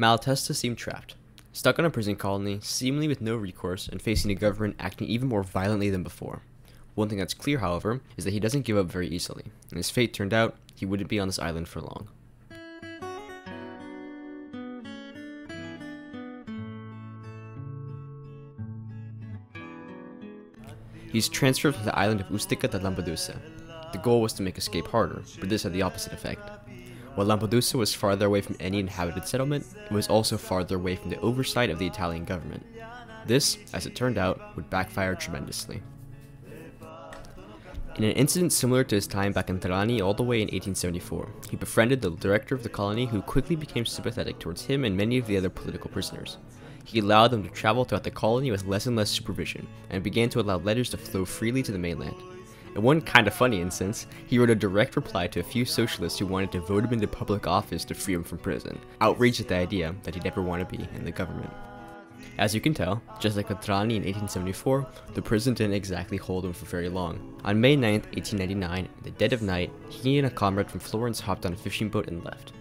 Malatesta seemed trapped, stuck on a prison colony, seemingly with no recourse, and facing a government acting even more violently than before. One thing that's clear, however, is that he doesn't give up very easily, and his fate turned out he wouldn't be on this island for long. He's transferred to the island of Ustica to Lampedusa. The goal was to make escape harder, but this had the opposite effect. While Lampedusa was farther away from any inhabited settlement, it was also farther away from the oversight of the Italian government. This, as it turned out, would backfire tremendously. In an incident similar to his time back in Trani all the way in 1874, he befriended the director of the colony who quickly became sympathetic towards him and many of the other political prisoners. He allowed them to travel throughout the colony with less and less supervision, and began to allow letters to flow freely to the mainland. In one kind of funny instance, he wrote a direct reply to a few socialists who wanted to vote him into public office to free him from prison, outraged at the idea that he'd never want to be in the government. As you can tell, just like Trani in 1874, the prison didn't exactly hold him for very long. On May 9, 1899, in the dead of night, he and a comrade from Florence hopped on a fishing boat and left.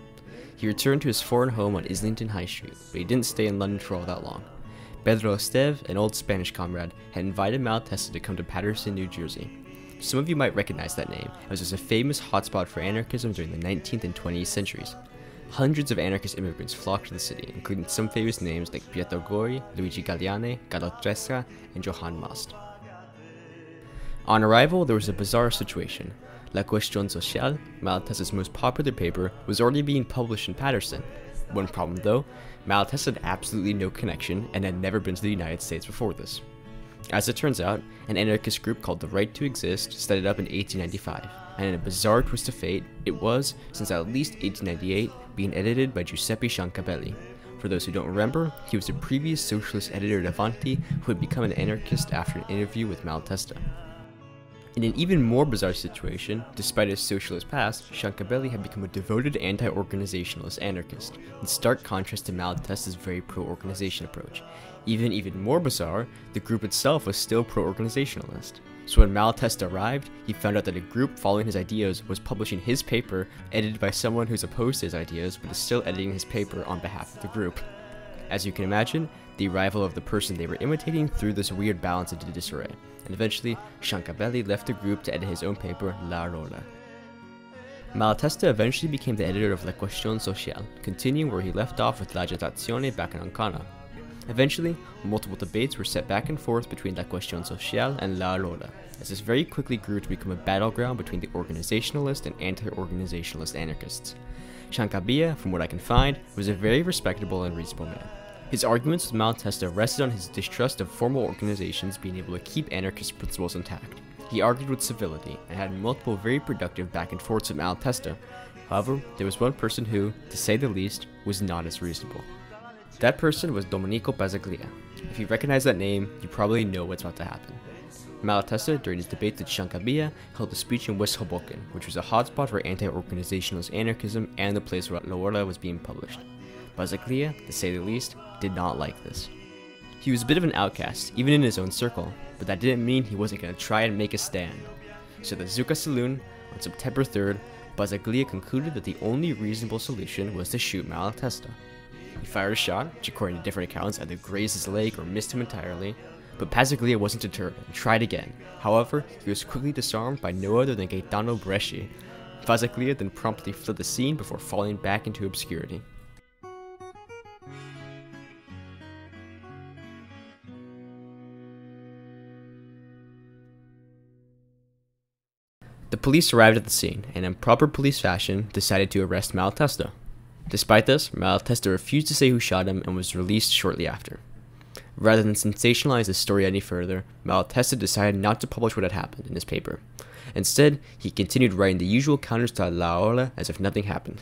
He returned to his foreign home on Islington High Street, but he didn't stay in London for all that long. Pedro Esteve, an old Spanish comrade, had invited Malatesta to come to Paterson, New Jersey. Some of you might recognize that name, as it was a famous hotspot for anarchism during the 19th and 20th centuries. Hundreds of anarchist immigrants flocked to the city, including some famous names like Pietro Gori, Luigi Galleani, Carlo and Johann Most. On arrival, there was a bizarre situation. La Question Sociale, Malatesta's most popular paper, was already being published in Paterson. One problem though, Malatesta had absolutely no connection and had never been to the United States before this. As it turns out, an anarchist group called the Right to Exist started up in 1895, and in a bizarre twist of fate, it was, since at least 1898, being edited by Giuseppe Ciancabilla. For those who don't remember, he was the previous socialist editor at Avanti who had become an anarchist after an interview with Malatesta. In an even more bizarre situation, despite his socialist past, Ciancabilla had become a devoted anti-organizationalist anarchist, in stark contrast to Malatesta's very pro-organization approach. Even even more bizarre, the group itself was still pro-organizationalist. So when Malatesta arrived, he found out that a group following his ideas was publishing his paper, edited by someone who's opposed to his ideas, but is still editing his paper on behalf of the group. As you can imagine, the arrival of the person they were imitating threw this weird balance into disarray, and eventually, Ciancabilla left the group to edit his own paper, L'Aurora. Malatesta eventually became the editor of La Question Sociale, continuing where he left off with L'Agitazione back in Ancona. Eventually, multiple debates were set back and forth between La Question Sociale and L'Aurora, as this very quickly grew to become a battleground between the organizationalist and anti-organizationalist anarchists. Ciancabilla, from what I can find, was a very respectable and reasonable man. His arguments with Malatesta rested on his distrust of formal organizations being able to keep anarchist principles intact. He argued with civility and had multiple very productive back and forths with Malatesta. However, there was one person who, to say the least, was not as reasonable. That person was Domenico Pazzaglia. If you recognize that name, you probably know what's about to happen. Malatesta, during his debate with Ciancabilla, held a speech in West Hoboken, which was a hotspot for anti-organizationalist anarchism and the place where L'Aurora was being published. Pazzaglia, to say the least, did not like this. He was a bit of an outcast, even in his own circle, but that didn't mean he wasn't going to try and make a stand. So the Zucca Saloon, on September 3rd, Pazzaglia concluded that the only reasonable solution was to shoot Malatesta. He fired a shot, which according to different accounts either grazed his leg or missed him entirely, but Pazzaglia wasn't deterred and tried again. However, he was quickly disarmed by no other than Gaetano Bresci. Pazzaglia then promptly fled the scene before falling back into obscurity. The police arrived at the scene and in proper police fashion decided to arrest Malatesta. Despite this, Malatesta refused to say who shot him and was released shortly after. Rather than sensationalize the story any further, Malatesta decided not to publish what had happened in his paper. Instead, he continued writing the usual counters to L'Aurora as if nothing happened.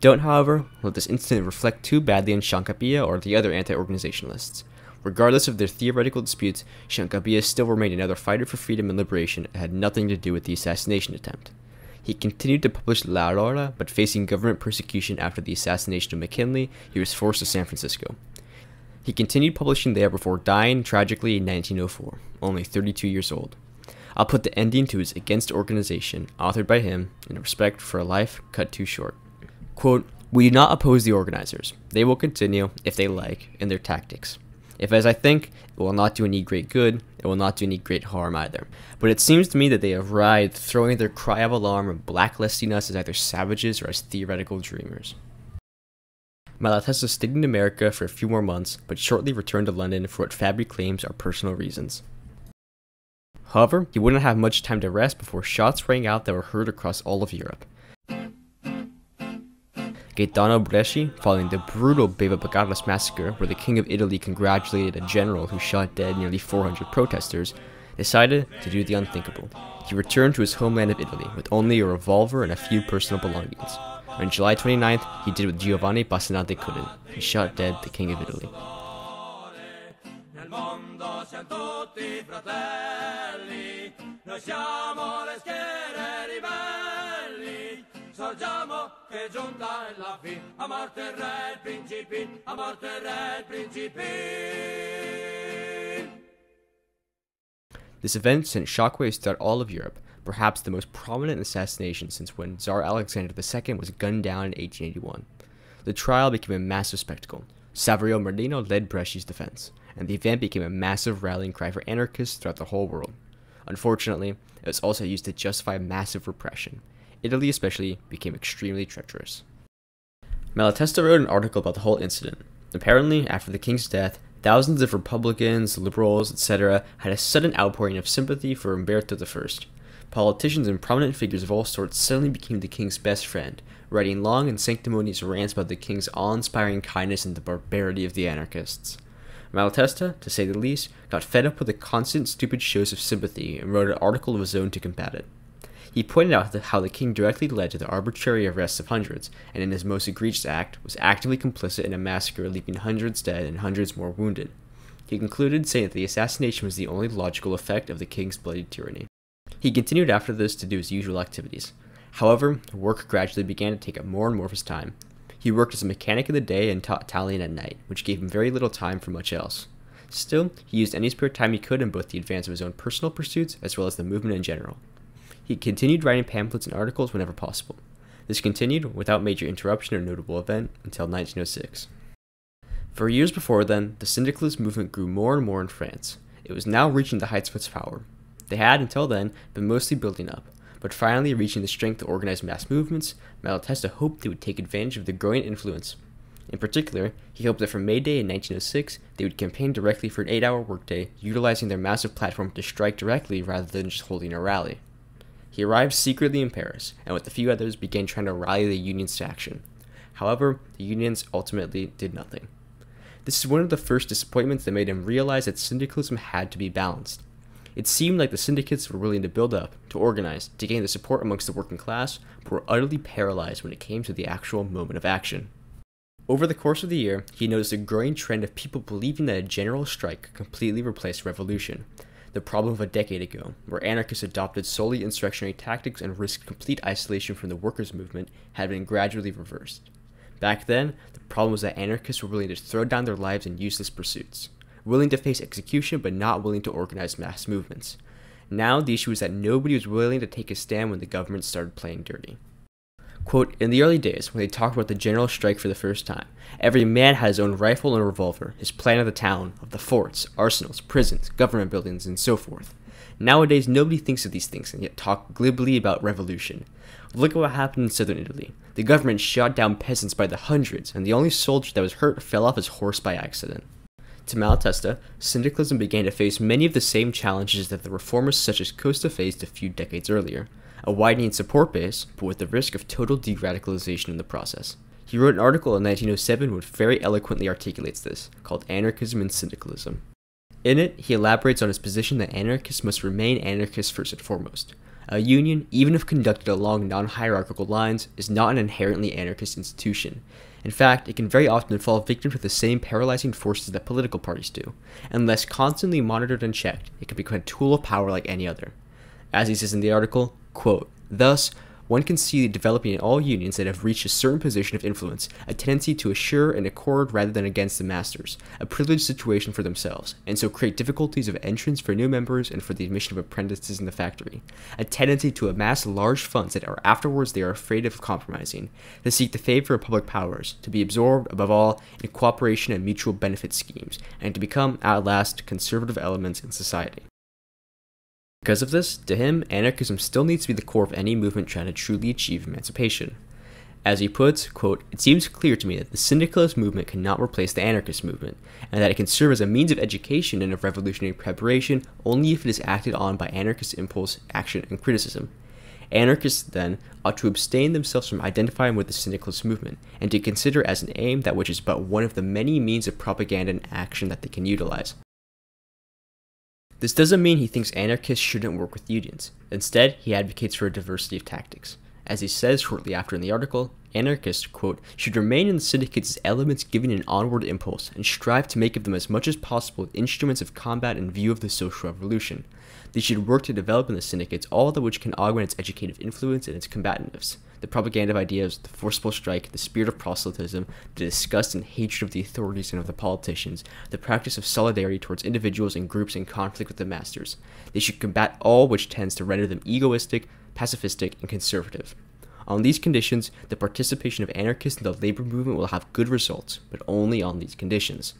Don't, however, let this incident reflect too badly on Ciancabilla or the other anti-organizationalists. Regardless of their theoretical disputes, Ciancabilla still remained another fighter for freedom and liberation and had nothing to do with the assassination attempt. He continued to publish L'Aurora, but facing government persecution after the assassination of McKinley, he was forced to San Francisco. He continued publishing there before dying tragically in 1904, only 32 years old. I'll put the ending to his Against Organization, authored by him, in respect for a life cut too short. Quote, We do not oppose the organizers. They will continue, if they like, in their tactics. If, as I think, it will not do any great good, it will not do any great harm either. But it seems to me that they have arrived, throwing their cry of alarm and blacklisting us as either savages or as theoretical dreamers. Malatesta stayed in America for a few more months, but shortly returned to London for what Fabbri claims are personal reasons. However, he wouldn't have much time to rest before shots rang out that were heard across all of Europe. Gaetano Bresci, following the brutal Bava Beccaris massacre, where the King of Italy congratulated a general who shot dead nearly 400 protesters, decided to do the unthinkable. He returned to his homeland of Italy with only a revolver and a few personal belongings. On July 29th, he did what Giovanni Passannante couldn't. He shot dead the King of Italy. Sorgiamo che giunta è la fin, a morte re principin, a morte re principin. This event sent shockwaves throughout all of Europe, perhaps the most prominent assassination since when Tsar Alexander II was gunned down in 1881. The trial became a massive spectacle. Saverio Merlino led Bresci's defense, and the event became a massive rallying cry for anarchists throughout the whole world. Unfortunately, it was also used to justify massive repression, Italy especially became extremely treacherous. Malatesta wrote an article about the whole incident. Apparently, after the king's death, thousands of Republicans, liberals, etc., had a sudden outpouring of sympathy for Umberto I. Politicians and prominent figures of all sorts suddenly became the king's best friend, writing long and sanctimonious rants about the king's awe-inspiring kindness and the barbarity of the anarchists. Malatesta, to say the least, got fed up with the constant stupid shows of sympathy and wrote an article of his own to combat it. He pointed out how the king directly led to the arbitrary arrests of hundreds, and in his most egregious act, was actively complicit in a massacre leaving hundreds dead and hundreds more wounded. He concluded, saying that the assassination was the only logical effect of the king's bloody tyranny. He continued after this to do his usual activities. However, work gradually began to take up more and more of his time. He worked as a mechanic in the day and taught Italian at night, which gave him very little time for much else. Still, he used any spare time he could in both the advance of his own personal pursuits as well as the movement in general. He continued writing pamphlets and articles whenever possible. This continued, without major interruption or notable event, until 1906. For years before then, the syndicalist movement grew more and more in France. It was now reaching the heights of its power. They had, until then, been mostly building up, but finally reaching the strength to organize mass movements, Malatesta hoped they would take advantage of the growing influence. In particular, he hoped that from May Day in 1906, they would campaign directly for an 8 hour workday, utilizing their massive platform to strike directly rather than just holding a rally. He arrived secretly in Paris, and with a few others began trying to rally the unions to action. However, the unions ultimately did nothing. This is one of the first disappointments that made him realize that syndicalism had to be balanced. It seemed like the syndicates were willing to build up, to organize, to gain the support amongst the working class, but were utterly paralyzed when it came to the actual moment of action. Over the course of the year, he noticed a growing trend of people believing that a general strike could completely replace revolution, the problem of a decade ago, where anarchists adopted solely insurrectionary tactics and risked complete isolation from the workers' movement, had been gradually reversed. Back then, the problem was that anarchists were willing to throw down their lives in useless pursuits, willing to face execution but not willing to organize mass movements. Now, the issue was that nobody was willing to take a stand when the government started playing dirty. Quote, in the early days, when they talked about the general strike for the first time, every man had his own rifle and revolver, his plan of the town, of the forts, arsenals, prisons, government buildings, and so forth. Nowadays, nobody thinks of these things and yet talk glibly about revolution. Look at what happened in southern Italy. The government shot down peasants by the hundreds, and the only soldier that was hurt fell off his horse by accident. To Malatesta, syndicalism began to face many of the same challenges that the reformers such as Costa faced a few decades earlier a widening support base, but with the risk of total de-radicalization in the process. He wrote an article in 1907 which very eloquently articulates this, called Anarchism and Syndicalism. In it, he elaborates on his position that anarchists must remain anarchists first and foremost. A union, even if conducted along non hierarchical lines, is not an inherently anarchist institution. In fact, it can very often fall victim to the same paralyzing forces that political parties do. Unless constantly monitored and checked, it can become a tool of power like any other. As he says in the article, Quote, Thus, one can see developing in all unions that have reached a certain position of influence, a tendency to assure and accord rather than against the masters, a privileged situation for themselves, and so create difficulties of entrance for new members and for the admission of apprentices in the factory, a tendency to amass large funds that are afterwards they are afraid of compromising, to seek the favor of public powers, to be absorbed, above all, in cooperation and mutual benefit schemes, and to become, at last, conservative elements in society. Because of this, to him, anarchism still needs to be the core of any movement trying to truly achieve emancipation. As he puts, quote, It seems clear to me that the syndicalist movement cannot replace the anarchist movement, and that it can serve as a means of education and of revolutionary preparation only if it is acted on by anarchist impulse, action, and criticism. Anarchists, then, ought to abstain themselves from identifying with the syndicalist movement, and to consider as an aim that which is but one of the many means of propaganda and action that they can utilize. This doesn't mean he thinks anarchists shouldn't work with unions. Instead, he advocates for a diversity of tactics. As he says shortly after in the article, anarchists, quote, should remain in the syndicates as elements giving an onward impulse and strive to make of them as much as possible instruments of combat in view of the social revolution. They should work to develop in the syndicates all that which can augment its educative influence and its combativeness the propaganda of ideas, the forcible strike, the spirit of proselytism, the disgust and hatred of the authorities and of the politicians, the practice of solidarity towards individuals and groups in conflict with the masters. They should combat all which tends to render them egoistic, pacifistic, and conservative. On these conditions, the participation of anarchists in the labor movement will have good results, but only on these conditions.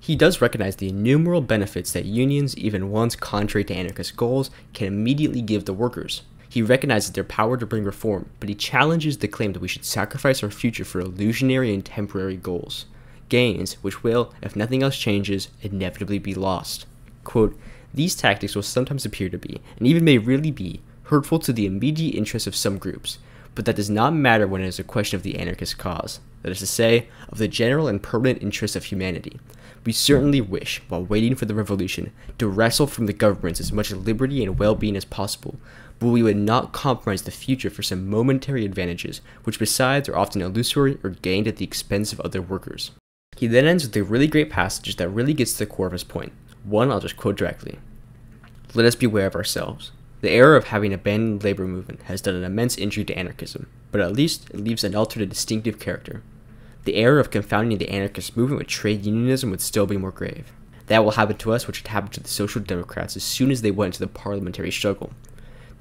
He does recognize the innumerable benefits that unions, even ones contrary to anarchist goals, can immediately give the workers. He recognizes their power to bring reform, but he challenges the claim that we should sacrifice our future for illusionary and temporary goals. Gains, which will, if nothing else changes, inevitably be lost. Quote, These tactics will sometimes appear to be, and even may really be, hurtful to the immediate interests of some groups, but that does not matter when it is a question of the anarchist cause, that is to say, of the general and permanent interests of humanity. We certainly wish, while waiting for the revolution, to wrestle from the governments as much liberty and well being as possible, but we would not compromise the future for some momentary advantages, which besides are often illusory or gained at the expense of other workers. He then ends with a really great passage that really gets to the core of his point. One I'll just quote directly. Let us beware of ourselves. The error of having abandoned the labor movement has done an immense injury to anarchism, but at least it leaves unaltered a distinctive character. The error of confounding the anarchist movement with trade unionism would still be more grave. That will happen to us which had happened to the Social Democrats as soon as they went into the parliamentary struggle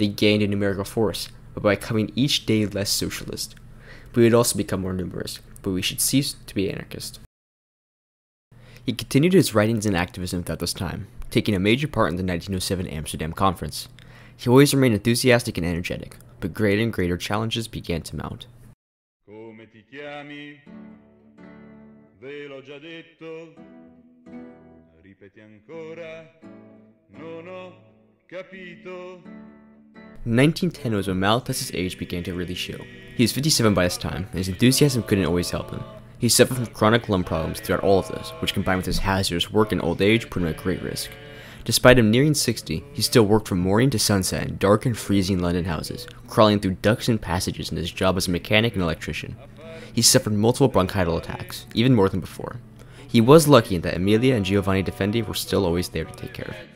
they gained in numerical force, but by becoming each day less socialist. We would also become more numerous, but we should cease to be anarchist. He continued his writings and activism throughout this time, taking a major part in the 1907 Amsterdam Conference. He always remained enthusiastic and energetic, but greater and greater challenges began to mount. 1910 was when Malatesta's age began to really show. He was 57 by this time, and his enthusiasm couldn't always help him. He suffered from chronic lung problems throughout all of this, which combined with his hazardous work in old age put him at great risk. Despite him nearing 60, he still worked from morning to sunset in dark and freezing London houses, crawling through ducts and passages in his job as a mechanic and electrician. He suffered multiple bronchial attacks, even more than before. He was lucky in that Emilia and Giovanni Defendi were still always there to take care of him.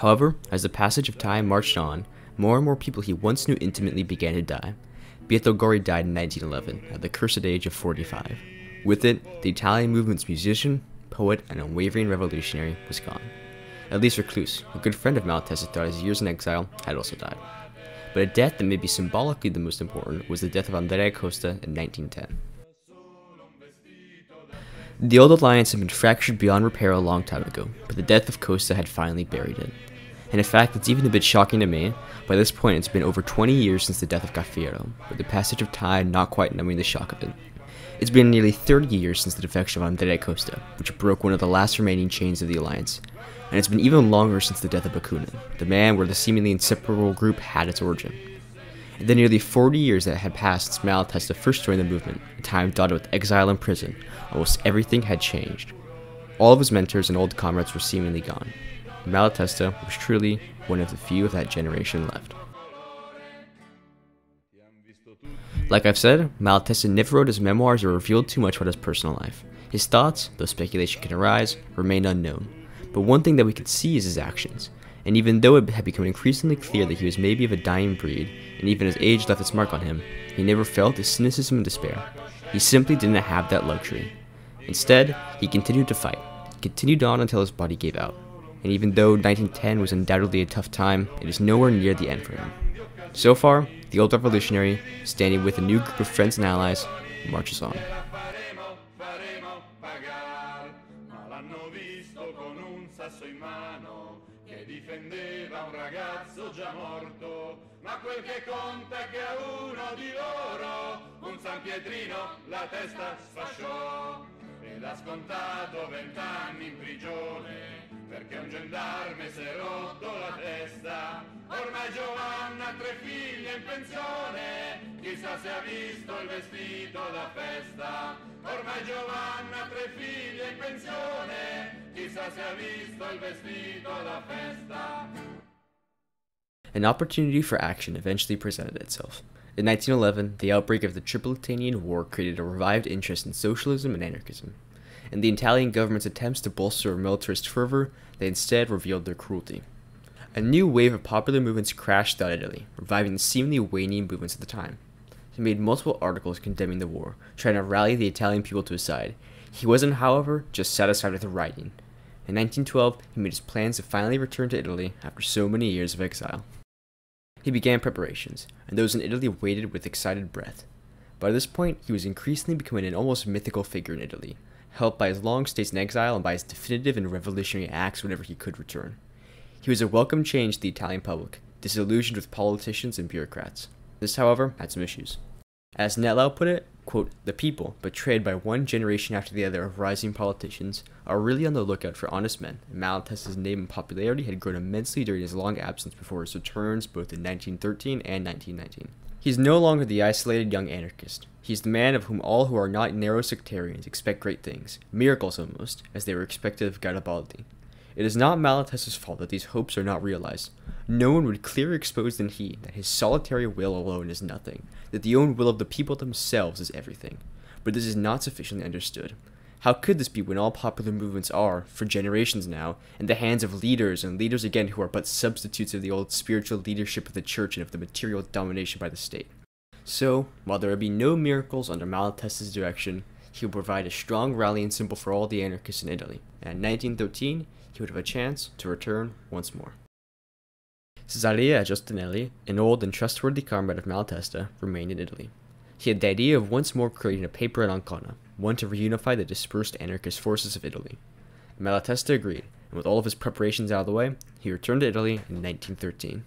However, as the passage of time marched on, more and more people he once knew intimately began to die. Pietro Gori died in 1911 at the cursed age of 45. With it, the Italian movement's musician, poet, and unwavering revolutionary was gone. Élisée Reclus, a good friend of Malatesta throughout his years in exile, had also died. But a death that may be symbolically the most important was the death of Andrea Costa in 1910. The old alliance had been fractured beyond repair a long time ago, but the death of Costa had finally buried it and in fact it's even a bit shocking to me. By this point it's been over 20 years since the death of Cafiero, with the passage of time not quite numbing the shock of it. It's been nearly 30 years since the defection of Andrea Costa, which broke one of the last remaining chains of the alliance, and it's been even longer since the death of Bakunin, the man where the seemingly inseparable group had its origin. In the nearly 40 years that had passed since Malatesta first joined the movement, a time dotted with exile and prison, almost everything had changed. All of his mentors and old comrades were seemingly gone, Malatesta was truly one of the few of that generation left. Like I've said, Malatesta never wrote his memoirs or revealed too much about his personal life. His thoughts, though speculation can arise, remain unknown. but one thing that we could see is his actions. And even though it had become increasingly clear that he was maybe of a dying breed, and even as age left its mark on him, he never felt his cynicism and despair. He simply didn't have that luxury. Instead, he continued to fight, continued on until his body gave out. And even though 1910 was undoubtedly a tough time, it is nowhere near the end for him. So far, the old revolutionary, standing with a new group of friends and allies, marches on. scontato vent'anni in prigione perché un gendarme si è rotto la testa. Ormai Giovanna ha tre figlie in pensione, chissà se ha visto il vestito da festa. Ormai Giovanna ha tre figlie in pensione, chissà se ha visto il vestito da festa. An opportunity for action eventually presented itself. In 1911, the outbreak of the Tripolitanian War created a revived interest in socialism and anarchism. In the Italian government's attempts to bolster militarist fervor, they instead revealed their cruelty. A new wave of popular movements crashed throughout Italy, reviving the seemingly waning movements of the time. He made multiple articles condemning the war, trying to rally the Italian people to his side. He wasn't, however, just satisfied with the writing. In 1912, he made his plans to finally return to Italy after so many years of exile. He began preparations, and those in Italy waited with excited breath. By this point, he was increasingly becoming an almost mythical figure in Italy, helped by his long stays in exile and by his definitive and revolutionary acts whenever he could return. He was a welcome change to the Italian public, disillusioned with politicians and bureaucrats. This, however, had some issues. As Nettlau put it, quote, the people, betrayed by one generation after the other of rising politicians, are really on the lookout for honest men, and Malatesta's name and popularity had grown immensely during his long absence before his returns both in 1913 and 1919. He is no longer the isolated young anarchist. He is the man of whom all who are not narrow sectarians expect great things, miracles almost, as they were expected of Garibaldi. It is not Malatesta's fault that these hopes are not realized. No one would clearer expose than he that his solitary will alone is nothing, that the own will of the people themselves is everything. But this is not sufficiently understood. How could this be when all popular movements are, for generations now, in the hands of leaders, and leaders again who are but substitutes of the old spiritual leadership of the church and of the material domination by the state? So, while there will be no miracles under Malatesta's direction, he will provide a strong rallying symbol for all the anarchists in Italy, and in 1913 he would have a chance to return once more. Cesare Agostinelli, an old and trustworthy comrade of Malatesta, remained in Italy. He had the idea of once more creating a paper at Ancona, one to reunify the dispersed anarchist forces of Italy. Malatesta agreed, and with all of his preparations out of the way, he returned to Italy in 1913.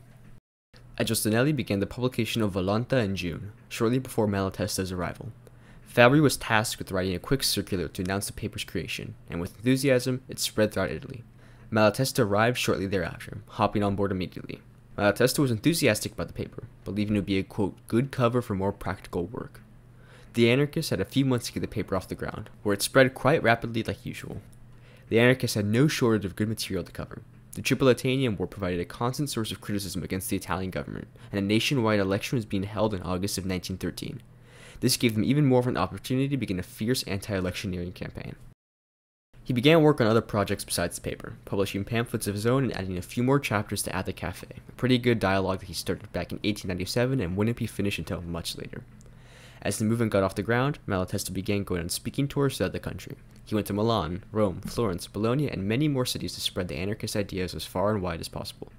Agostinelli began the publication of Volonta in June, shortly before Malatesta's arrival. Fabbri was tasked with writing a quick circular to announce the paper's creation, and with enthusiasm, it spread throughout Italy. Malatesta arrived shortly thereafter, hopping on board immediately. Malatesta was enthusiastic about the paper, believing it would be a quote, good cover for more practical work. The anarchists had a few months to get the paper off the ground, where it spread quite rapidly like usual. The anarchists had no shortage of good material to cover. The Tripolitanian War provided a constant source of criticism against the Italian government, and a nationwide election was being held in August of 1913. This gave them even more of an opportunity to begin a fierce anti electioneering campaign. He began work on other projects besides the paper, publishing pamphlets of his own and adding a few more chapters to At the Cafe, a pretty good dialogue that he started back in 1897 and wouldn't be finished until much later. As the movement got off the ground, Malatesta began going on speaking tours throughout the country. He went to Milan, Rome, Florence, Bologna, and many more cities to spread the anarchist ideas as far and wide as possible.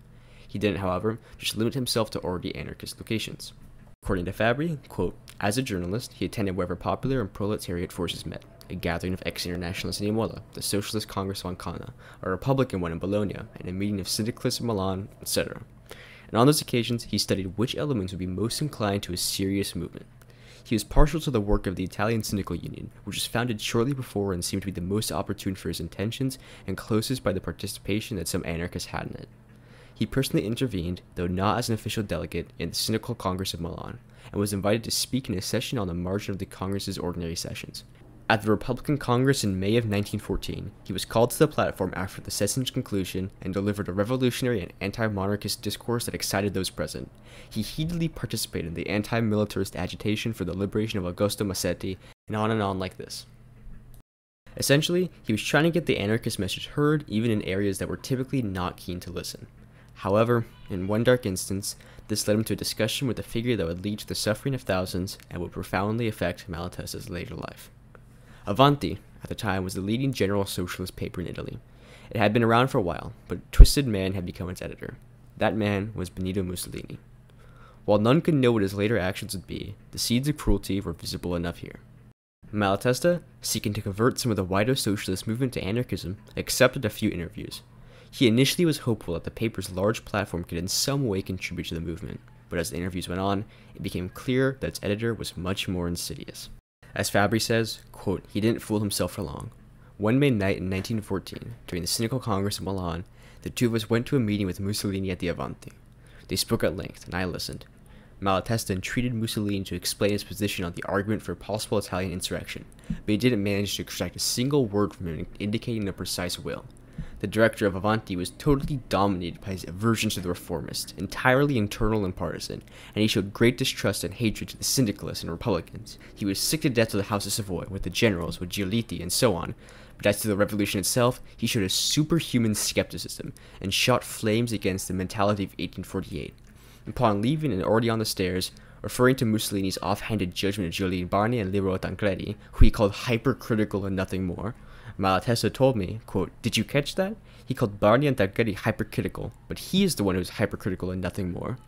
He didn't, however, just limit himself to already anarchist locations. According to Fabbri, quote, as a journalist, he attended wherever popular and proletariat forces met, a gathering of ex-internationalists in Imola, the Socialist Congress of Ancona, a Republican one in Bologna, and a meeting of syndicalists in Milan, etc. And on those occasions, he studied which elements would be most inclined to a serious movement. He was partial to the work of the Italian Syndical Union, which was founded shortly before and seemed to be the most opportune for his intentions and closest by the participation that some anarchists had in it. He personally intervened, though not as an official delegate, in the Syndical Congress of Milan, and was invited to speak in a session on the margin of the Congress's ordinary sessions. At the Republican Congress in May of 1914, he was called to the platform after the session's conclusion and delivered a revolutionary and anti monarchist discourse that excited those present. He heatedly participated in the anti militarist agitation for the liberation of Augusto Masetti, and on and on like this. Essentially, he was trying to get the anarchist message heard even in areas that were typically not keen to listen. However, in one dark instance, this led him to a discussion with a figure that would lead to the suffering of thousands and would profoundly affect Malatesta's later life. Avanti, at the time, was the leading general socialist paper in Italy. It had been around for a while, but a twisted man had become its editor. That man was Benito Mussolini. While none could know what his later actions would be, the seeds of cruelty were visible enough here. Malatesta, seeking to convert some of the wider socialist movement to anarchism, accepted a few interviews. He initially was hopeful that the paper's large platform could in some way contribute to the movement, but as the interviews went on, it became clear that its editor was much more insidious. As Fabbri says, quote, he didn't fool himself for long. One May night in 1914, during the Syndical Congress in Milan, the two of us went to a meeting with Mussolini at the Avanti. They spoke at length, and I listened. Malatesta entreated Mussolini to explain his position on the argument for a possible Italian insurrection, but he didn't manage to extract a single word from him indicating a precise will. The director of Avanti was totally dominated by his aversion to the reformists, entirely internal and partisan, and he showed great distrust and hatred to the syndicalists and Republicans. He was sick to death with the House of Savoy, with the generals, with Giolitti, and so on. But as to the revolution itself, he showed a superhuman skepticism and shot flames against the mentality of 1848. Upon leaving and already on the stairs, referring to Mussolini's offhanded judgment of Giuliano Barni and Libero Tancredi, who he called hypercritical and nothing more, Malatesta told me, quote, Did you catch that? He called Barni and Tancredi hypercritical, but he is the one who's hypercritical and nothing more.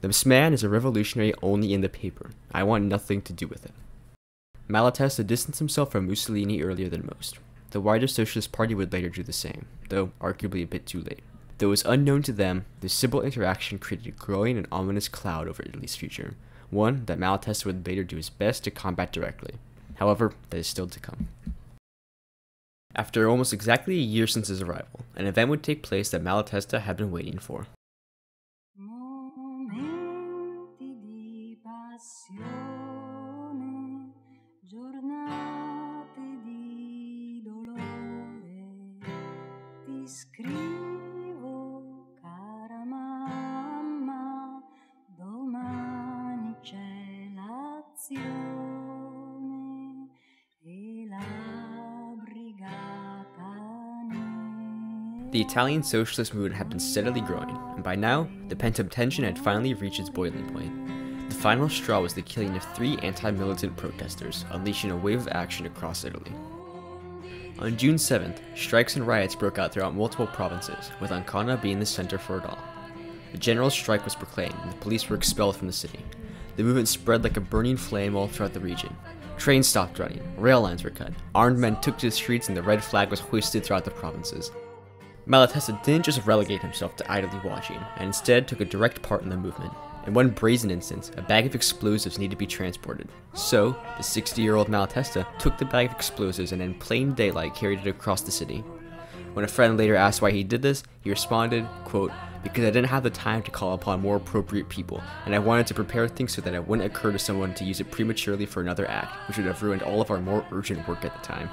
This man is a revolutionary only in the paper. I want nothing to do with it. Malatesta distanced himself from Mussolini earlier than most. The wider Socialist Party would later do the same, though arguably a bit too late. Though it was unknown to them, the simple interaction created a growing and ominous cloud over Italy's future, one that Malatesta would later do his best to combat directly. However, that is still to come. After almost exactly a year since his arrival, an event would take place that Malatesta had been waiting for. The Italian socialist movement had been steadily growing, and by now, the pent up tension had finally reached its boiling point. The final straw was the killing of three anti militant protesters, unleashing a wave of action across Italy. On June 7th, strikes and riots broke out throughout multiple provinces, with Ancona being the center for it all. A general strike was proclaimed, and the police were expelled from the city. The movement spread like a burning flame all throughout the region. Trains stopped running, rail lines were cut, armed men took to the streets, and the red flag was hoisted throughout the provinces. Malatesta didn't just relegate himself to idly watching, and instead took a direct part in the movement. In one brazen instance, a bag of explosives needed to be transported. So, the 60 year old Malatesta took the bag of explosives and in plain daylight carried it across the city. When a friend later asked why he did this, he responded, quote, because I didn't have the time to call upon more appropriate people, and I wanted to prepare things so that it wouldn't occur to someone to use it prematurely for another act, which would have ruined all of our more urgent work at the time.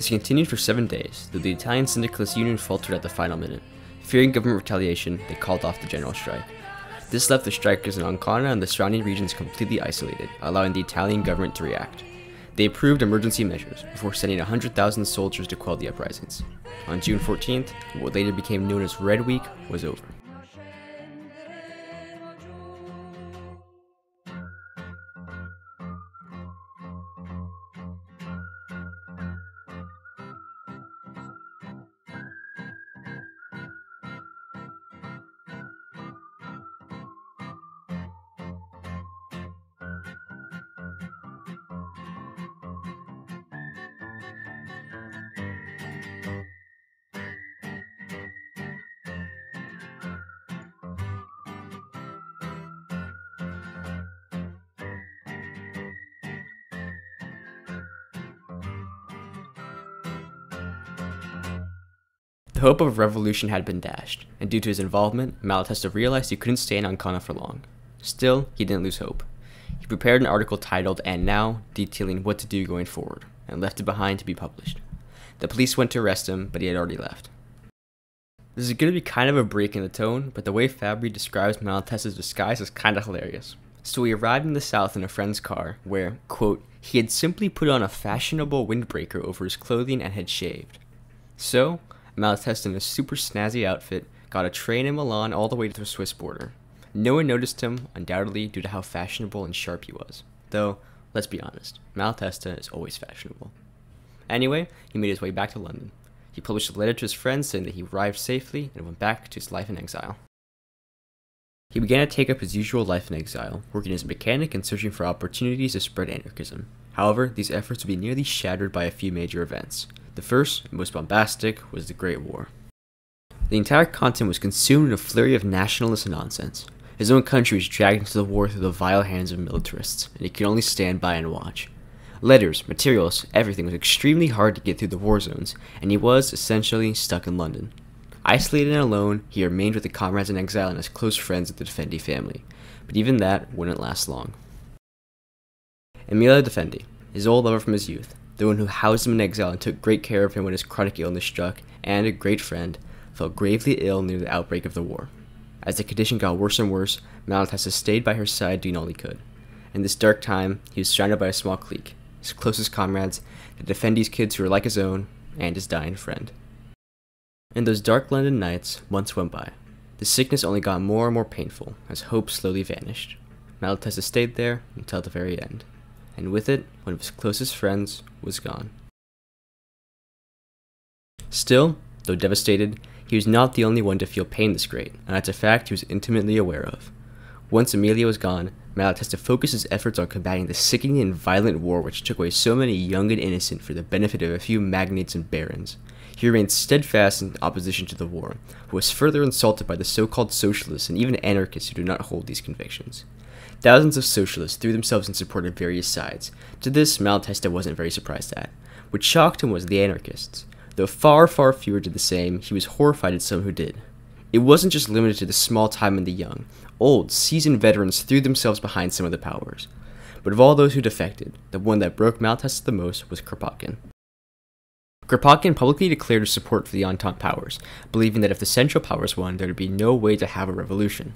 This continued for seven days, though the Italian Syndicalist Union faltered at the final minute. Fearing government retaliation, they called off the general strike. This left the strikers in Ancona and the surrounding regions completely isolated, allowing the Italian government to react. They approved emergency measures before sending 100,000 soldiers to quell the uprisings. On June 14th, what later became known as Red Week was over. Hope of revolution had been dashed, and due to his involvement, Malatesta realized he couldn't stay in Ancona for long. Still, he didn't lose hope. He prepared an article titled And Now, detailing what to do going forward, and left it behind to be published. The police went to arrest him, but he had already left. This is going to be kind of a break in the tone, but the way Fabbri describes Malatesta's disguise is kind of hilarious. So he arrived in the south in a friend's car, where, quote, he had simply put on a fashionable windbreaker over his clothing and had shaved. So, Malatesta in a super snazzy outfit got a train in Milan all the way to the Swiss border. No one noticed him, undoubtedly due to how fashionable and sharp he was. Though, let's be honest, Malatesta is always fashionable. Anyway, he made his way back to London. He published a letter to his friends saying that he arrived safely and went back to his life in exile. He began to take up his usual life in exile, working as a mechanic and searching for opportunities to spread anarchism. However, these efforts would be nearly shattered by a few major events. The first, and most bombastic, was the Great War. The entire continent was consumed in a flurry of nationalist nonsense. His own country was dragged into the war through the vile hands of militarists, and he could only stand by and watch. Letters, materials, everything was extremely hard to get through the war zones, and he was, essentially, stuck in London. Isolated and alone, he remained with the comrades in exile and his close friends of the Defendi family, but even that wouldn't last long. Emilia Defendi, his old lover from his youth, the one who housed him in exile and took great care of him when his chronic illness struck, and a great friend, fell gravely ill near the outbreak of the war. As the condition got worse and worse, Malatesta stayed by her side doing all he could. In this dark time, he was surrounded by a small clique, his closest comrades, the Defendi's kids who were like his own, and his dying friend. In those dark London nights, months went by. The sickness only got more and more painful as hope slowly vanished. Malatesta stayed there until the very end, and with it, one of his closest friends was gone. Still, though devastated, he was not the only one to feel pain this great, and that's a fact he was intimately aware of. Once Emilia was gone, Malatesta focused his efforts on combating the sickening and violent war which took away so many young and innocent for the benefit of a few magnates and barons. He remained steadfast in opposition to the war, but was further insulted by the so-called socialists and even anarchists who do not hold these convictions. Thousands of socialists threw themselves in support of various sides. To this, Malatesta wasn't very surprised at. What shocked him was the anarchists. Though far, far fewer did the same, he was horrified at some who did. It wasn't just limited to the small time and the young. Old, seasoned veterans threw themselves behind some of the powers. But of all those who defected, the one that broke Malatesta the most was Kropotkin. Kropotkin publicly declared his support for the Entente powers, believing that if the Central Powers won, there would be no way to have a revolution.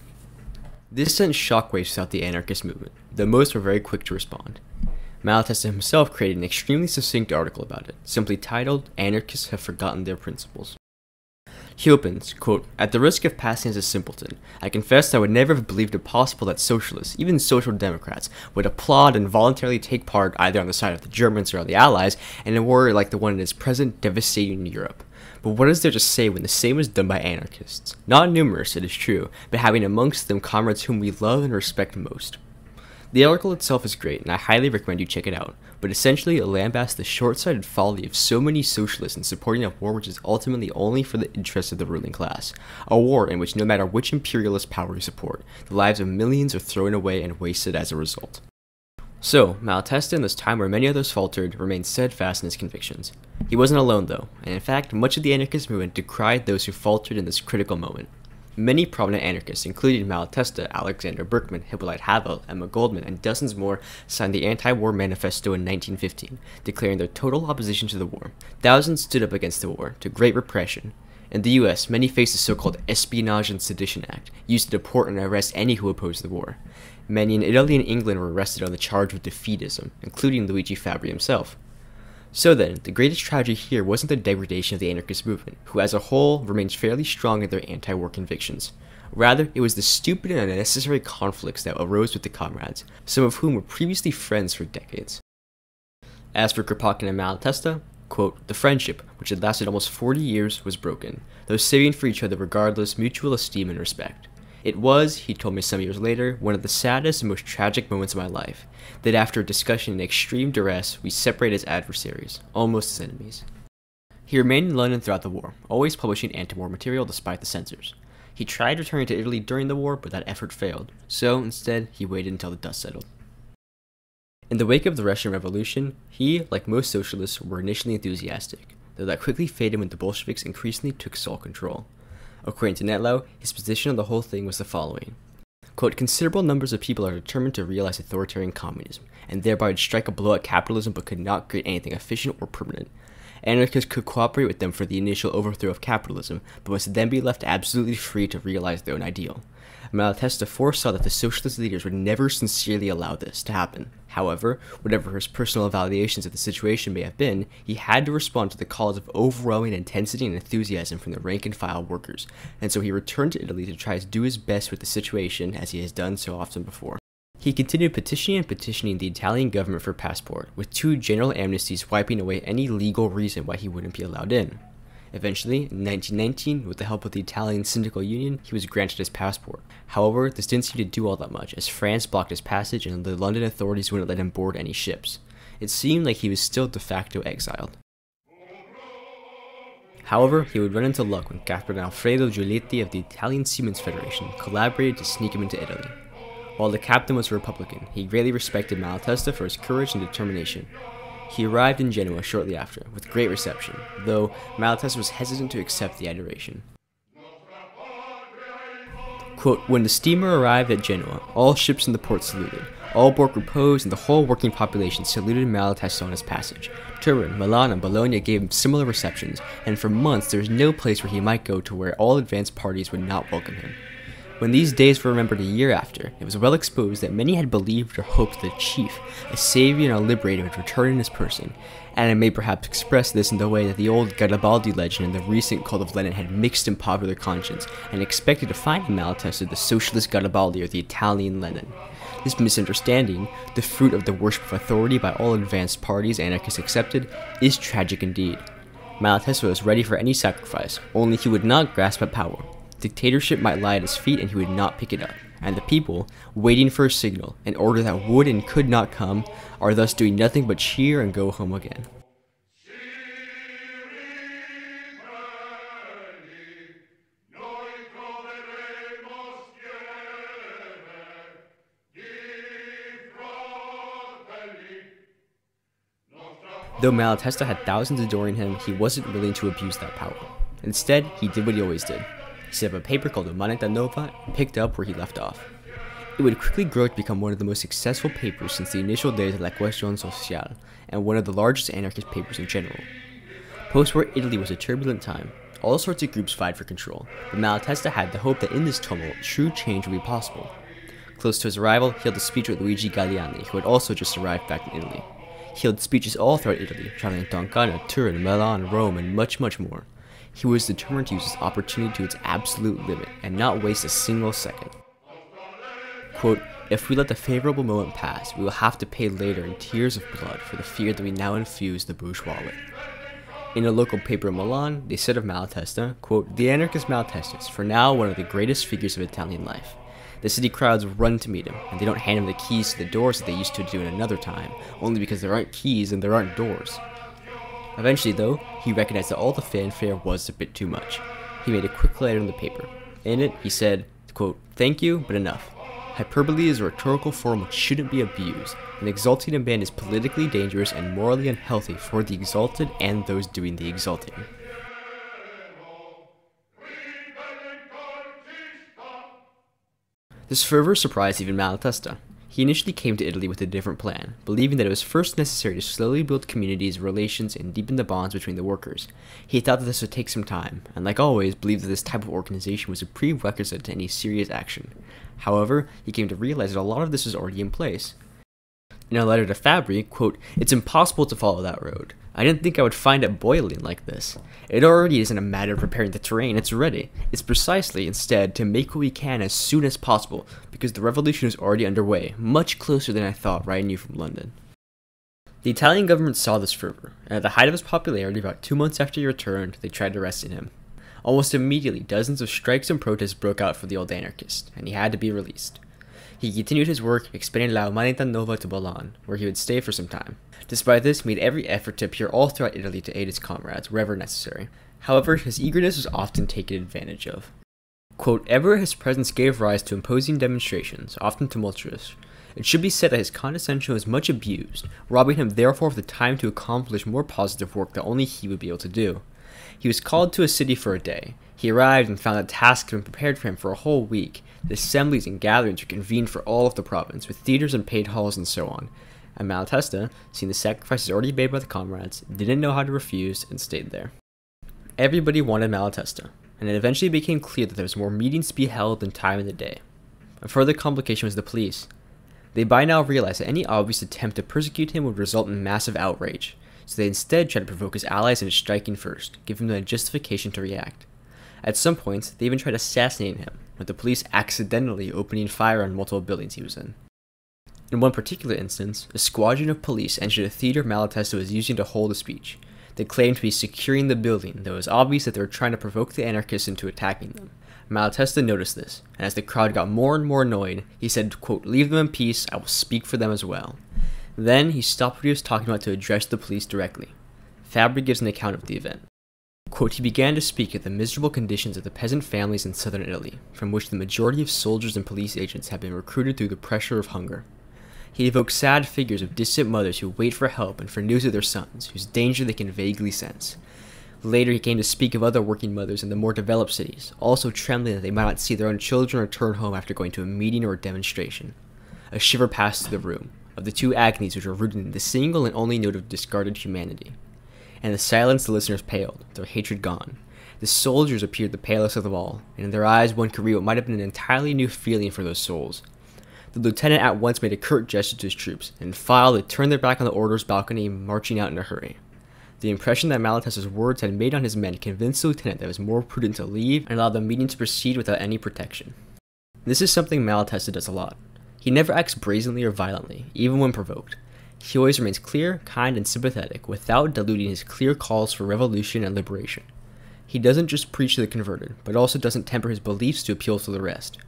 This sent shockwaves throughout the anarchist movement, though most were very quick to respond. Malatesta himself created an extremely succinct article about it, simply titled Anarchists Have Forgotten Their Principles. He opens, quote, At the risk of passing as a simpleton, I confess I would never have believed it possible that socialists, even social democrats, would applaud and voluntarily take part either on the side of the Germans or the Allies in a war like the one that is present devastating Europe. But what is there to say when the same is done by anarchists? Not numerous, it is true, but having amongst them comrades whom we love and respect most. The article itself is great, and I highly recommend you check it out, but essentially it lambasts the short-sighted folly of so many socialists in supporting a war which is ultimately only for the interests of the ruling class. A war in which no matter which imperialist power you support, the lives of millions are thrown away and wasted as a result. So, Malatesta in this time where many others faltered, remained steadfast in his convictions. He wasn't alone though, and in fact, much of the anarchist movement decried those who faltered in this critical moment. Many prominent anarchists, including Malatesta, Alexander Berkman, Hippolyte Havel, Emma Goldman, and dozens more, signed the Anti-War Manifesto in 1915, declaring their total opposition to the war. Thousands stood up against the war, to great repression. In the US, many faced the so-called Espionage and Sedition Act, used to deport and arrest any who opposed the war. Many in Italy and England were arrested on the charge of defeatism, including Luigi Fabbri himself. So then, the greatest tragedy here wasn't the degradation of the anarchist movement, who as a whole remains fairly strong in their anti-war convictions. Rather, it was the stupid and unnecessary conflicts that arose with the comrades, some of whom were previously friends for decades. As for Kropotkin and Malatesta, quote, the friendship, which had lasted almost 40 years, was broken, though saving for each other regardless mutual esteem and respect. It was, he told me some years later, one of the saddest and most tragic moments of my life, that after a discussion in extreme duress, we separated as adversaries, almost as enemies. He remained in London throughout the war, always publishing anti-war material despite the censors. He tried returning to Italy during the war, but that effort failed, so instead he waited until the dust settled. In the wake of the Russian Revolution, he, like most socialists, were initially enthusiastic, though that quickly faded when the Bolsheviks increasingly took sole control. According to Nettlau, his position on the whole thing was the following. Quote, considerable numbers of people are determined to realize authoritarian communism, and thereby would strike a blow at capitalism but could not create anything efficient or permanent. anarchists could cooperate with them for the initial overthrow of capitalism, but must then be left absolutely free to realize their own ideal. Malatesta foresaw that the socialist leaders would never sincerely allow this to happen. However, whatever his personal evaluations of the situation may have been, he had to respond to the calls of overwhelming intensity and enthusiasm from the rank and file workers, and so he returned to Italy to try to do his best with the situation as he has done so often before. He continued petitioning and petitioning the Italian government for passport, with two general amnesties wiping away any legal reason why he wouldn't be allowed in. Eventually, in 1919, with the help of the Italian Syndical Union, he was granted his passport. However, this didn't seem to do all that much, as France blocked his passage and the London authorities wouldn't let him board any ships. It seemed like he was still de facto exiled. However, he would run into luck when Captain Alfredo Giulietti of the Italian Seamen's Federation collaborated to sneak him into Italy. While the captain was a Republican, he greatly respected Malatesta for his courage and determination. He arrived in Genoa shortly after, with great reception, though Malatesta was hesitant to accept the adoration. Quote, when the steamer arrived at Genoa, all ships in the port saluted. All Borg reposed, and the whole working population saluted Malatesta on his passage. Turin, Milan, and Bologna gave him similar receptions, and for months there was no place where he might go to where all advanced parties would not welcome him. When these days were remembered a year after, it was well exposed that many had believed or hoped that a chief, a savior and a liberator would return in his person, and I may perhaps express this in the way that the old Garibaldi legend and the recent cult of Lenin had mixed in popular conscience, and expected to find in Malatesta the socialist Garibaldi or the Italian Lenin. This misunderstanding, the fruit of the worship of authority by all advanced parties, anarchists accepted, is tragic indeed. Malatesta was ready for any sacrifice, only he would not grasp at power. Dictatorship might lie at his feet and he would not pick it up. And the people, waiting for a signal, an order that would and could not come, are thus doing nothing but cheer and go home again. Though Malatesta had thousands adoring him, he wasn't willing to abuse that power. Instead, he did what he always did set up a paper called the Umanità Nova and picked up where he left off. It would quickly grow to become one of the most successful papers since the initial days of La Question Sociale, and one of the largest anarchist papers in general. Post-war Italy was a turbulent time. All sorts of groups vied for control, but Malatesta had the hope that in this tumult, true change would be possible. Close to his arrival, he held a speech with Luigi Galleani, who had also just arrived back in Italy. He held speeches all throughout Italy, traveling to Ancona, Turin, Milan, Rome, and much, much more. He was determined to use his opportunity to its absolute limit and not waste a single second. Quote, if we let the favorable moment pass, we will have to pay later in tears of blood for the fear that we now infuse the bourgeois with. In a local paper in Milan, they said of Malatesta, quote, the anarchist Malatesta is for now one of the greatest figures of Italian life. The city crowds run to meet him, and they don't hand him the keys to the doors that they used to do in another time, only because there aren't keys and there aren't doors. Eventually, though, he recognized that all the fanfare was a bit too much. He made a quick letter on the paper. In it, he said, quote, Thank you, but enough. Hyperbole is a rhetorical form which shouldn't be abused, and exalting a man is politically dangerous and morally unhealthy for the exalted and those doing the exalting. This fervor surprised even Malatesta. He initially came to Italy with a different plan, believing that it was first necessary to slowly build communities, relations, and deepen the bonds between the workers. He thought that this would take some time, and like always, believed that this type of organization was a prerequisite to any serious action. However, he came to realize that a lot of this was already in place. In a letter to Fabbri, quote, It's impossible to follow that road. I didn't think I would find it boiling like this. It already isn't a matter of preparing the terrain, it's ready. It's precisely, instead, to make what we can as soon as possible, because the revolution is already underway, much closer than I thought writing you from London. The Italian government saw this fervor, and at the height of his popularity, about two months after he returned, they tried arresting him. Almost immediately, dozens of strikes and protests broke out for the old anarchist, and he had to be released. He continued his work, expanding La Umanità Nova to Milan, where he would stay for some time. Despite this, he made every effort to appear all throughout Italy to aid his comrades, wherever necessary. However, his eagerness was often taken advantage of. Quote, ever his presence gave rise to imposing demonstrations, often tumultuous. It should be said that his condescension was much abused, robbing him therefore of the time to accomplish more positive work that only he would be able to do. He was called to a city for a day. He arrived and found that tasks had been prepared for him for a whole week. The assemblies and gatherings were convened for all of the province, with theaters and paid halls and so on. And Malatesta, seeing the sacrifices already made by the comrades, didn't know how to refuse and stayed there. Everybody wanted Malatesta, and it eventually became clear that there was more meetings to be held than time in the day. A further complication was the police. They by now realized that any obvious attempt to persecute him would result in massive outrage, so they instead tried to provoke his allies into striking first, giving them a justification to react. At some points, they even tried assassinating him, with the police accidentally opening fire on multiple buildings he was in. In one particular instance, a squadron of police entered a theater Malatesta was using to hold a speech. They claimed to be securing the building, though it was obvious that they were trying to provoke the anarchists into attacking them. Malatesta noticed this, and as the crowd got more and more annoyed, he said, quote, Leave them in peace, I will speak for them as well. Then he stopped what he was talking about to address the police directly. Fabbri gives an account of the event. Quote, he began to speak of the miserable conditions of the peasant families in southern Italy, from which the majority of soldiers and police agents had been recruited through the pressure of hunger. He evoked sad figures of distant mothers who wait for help and for news of their sons, whose danger they can vaguely sense. Later, he came to speak of other working mothers in the more developed cities, also trembling that they might not see their own children return home after going to a meeting or a demonstration. A shiver passed through the room, of the two agonies which were rooted in the single and only note of discarded humanity. And the silence, the listeners paled, their hatred gone. The soldiers appeared the palest of them all, and in their eyes one could read what might have been an entirely new feeling for those souls. The lieutenant at once made a curt gesture to his troops, and filed. file they turned their back on the order's balcony, marching out in a hurry. The impression that Malatesta's words had made on his men convinced the lieutenant that it was more prudent to leave and allow the meeting to proceed without any protection. This is something Malatesta does a lot. He never acts brazenly or violently, even when provoked. He always remains clear, kind, and sympathetic without diluting his clear calls for revolution and liberation. He doesn't just preach to the converted, but also doesn't temper his beliefs to appeal to the rest.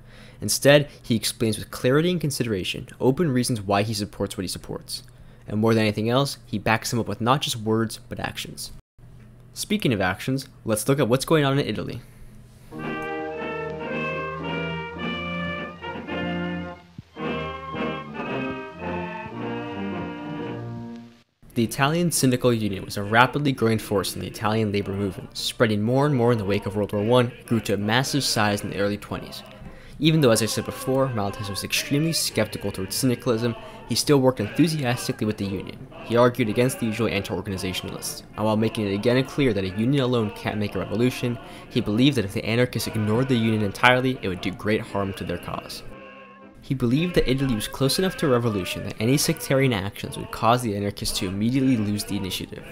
Instead, he explains with clarity and consideration open reasons why he supports what he supports and more than anything else, he backs them up with not just words, but actions. Speaking of actions, let's look at what's going on in Italy. The Italian Syndical Union was a rapidly growing force in the Italian labor movement, spreading more and more in the wake of World War I, grew to a massive size in the early 20s. Even though, as I said before, Malatesta was extremely skeptical towards syndicalism, he still worked enthusiastically with the Union. He argued against the usual anti-organizationalists, and while making it again clear that a Union alone can't make a revolution, he believed that if the anarchists ignored the Union entirely, it would do great harm to their cause. He believed that Italy was close enough to a revolution that any sectarian actions would cause the anarchists to immediately lose the initiative.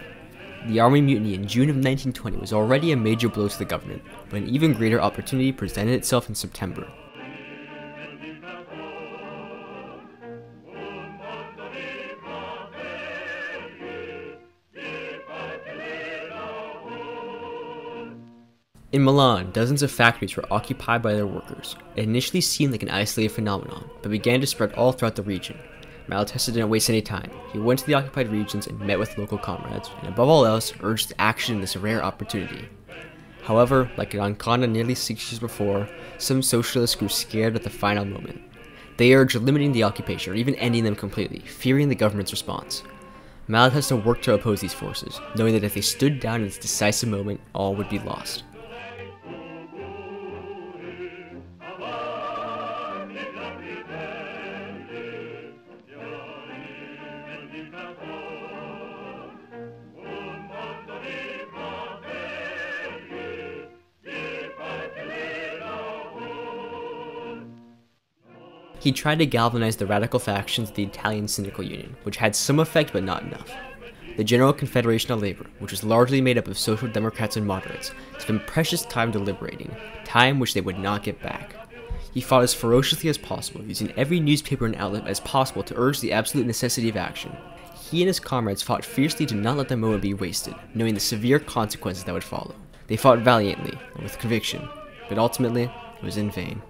The army mutiny in June of 1920 was already a major blow to the government, but an even greater opportunity presented itself in September, In Milan, dozens of factories were occupied by their workers. It initially seemed like an isolated phenomenon, but began to spread all throughout the region. Malatesta didn't waste any time. He went to the occupied regions and met with local comrades, and above all else, urged action in this rare opportunity. However, like in Ancona nearly six years before, some socialists grew scared at the final moment. They urged limiting the occupation or even ending them completely, fearing the government's response. Malatesta worked to oppose these forces, knowing that if they stood down in this decisive moment, all would be lost. He tried to galvanize the radical factions of the Italian Syndical Union, which had some effect but not enough. The General Confederation of Labor, which was largely made up of social democrats and moderates, spent precious time deliberating, time which they would not get back. He fought as ferociously as possible, using every newspaper and outlet as possible to urge the absolute necessity of action. He and his comrades fought fiercely to not let the moment be wasted, knowing the severe consequences that would follow. They fought valiantly and with conviction, but ultimately, it was in vain.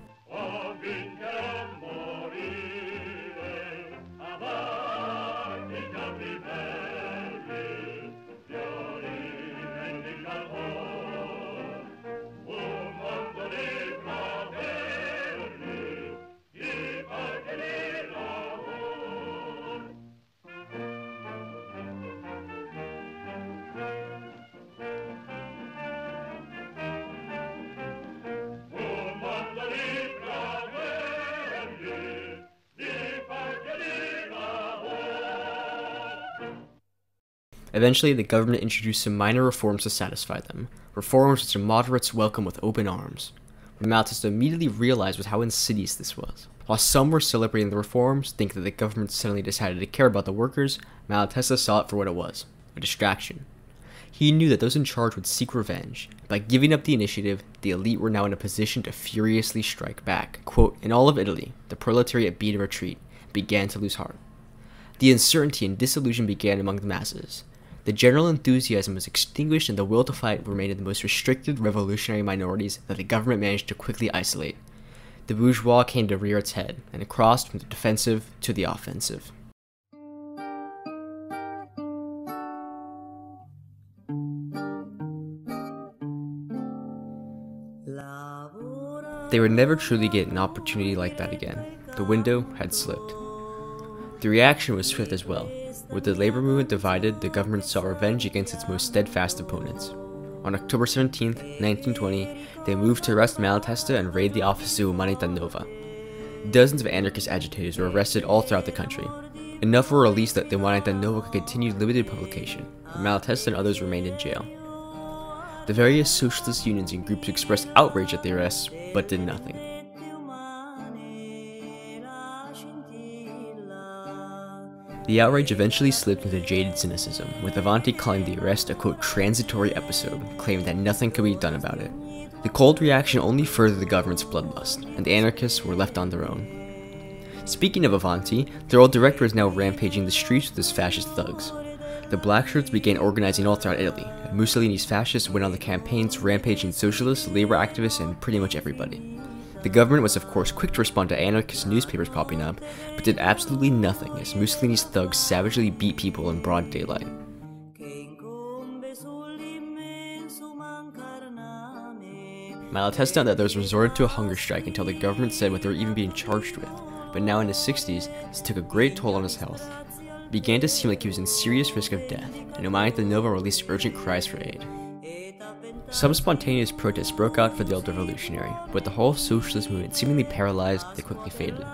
Eventually, the government introduced some minor reforms to satisfy them, reforms which the moderates welcomed with open arms. What Malatesta immediately realized was how insidious this was. While some were celebrating the reforms, thinking that the government suddenly decided to care about the workers, Malatesta saw it for what it was a distraction. He knew that those in charge would seek revenge. By giving up the initiative, the elite were now in a position to furiously strike back. Quote, in all of Italy, the proletariat beat a retreat, began to lose heart. The uncertainty and disillusion began among the masses. The general enthusiasm was extinguished and the will to fight remained in the most restricted revolutionary minorities that the government managed to quickly isolate. The bourgeois came to rear its head and it crossed from the defensive to the offensive. They would never truly get an opportunity like that again. The window had slipped. The reaction was swift as well. With the labor movement divided, the government sought revenge against its most steadfast opponents. On October 17, 1920, they moved to arrest Malatesta and raid the office of Umanità Nova. Dozens of anarchist agitators were arrested all throughout the country. Enough were released that the Umanità Nova could continue limited publication, Malatesta and others remained in jail. The various socialist unions and groups expressed outrage at the arrests, but did nothing. The outrage eventually slipped into jaded cynicism, with Avanti calling the arrest a quote transitory episode, claiming that nothing could be done about it. The cold reaction only furthered the government's bloodlust, and the anarchists were left on their own. Speaking of Avanti, their old director is now rampaging the streets with his fascist thugs. The black shirts began organizing all throughout Italy, and Mussolini's fascists went on the campaigns rampaging socialists, labor activists, and pretty much everybody. The government was of course quick to respond to anarchist newspapers popping up, but did absolutely nothing as Mussolini's thugs savagely beat people in broad daylight. Malatesta and others resorted to a hunger strike until the government said what they were even being charged with, but now in his 60s, this took a great toll on his health. It began to seem like he was in serious risk of death, and Umanità Nova released urgent cries for aid. Some spontaneous protests broke out for the old revolutionary, but the whole socialist movement seemingly paralyzed, they quickly faded.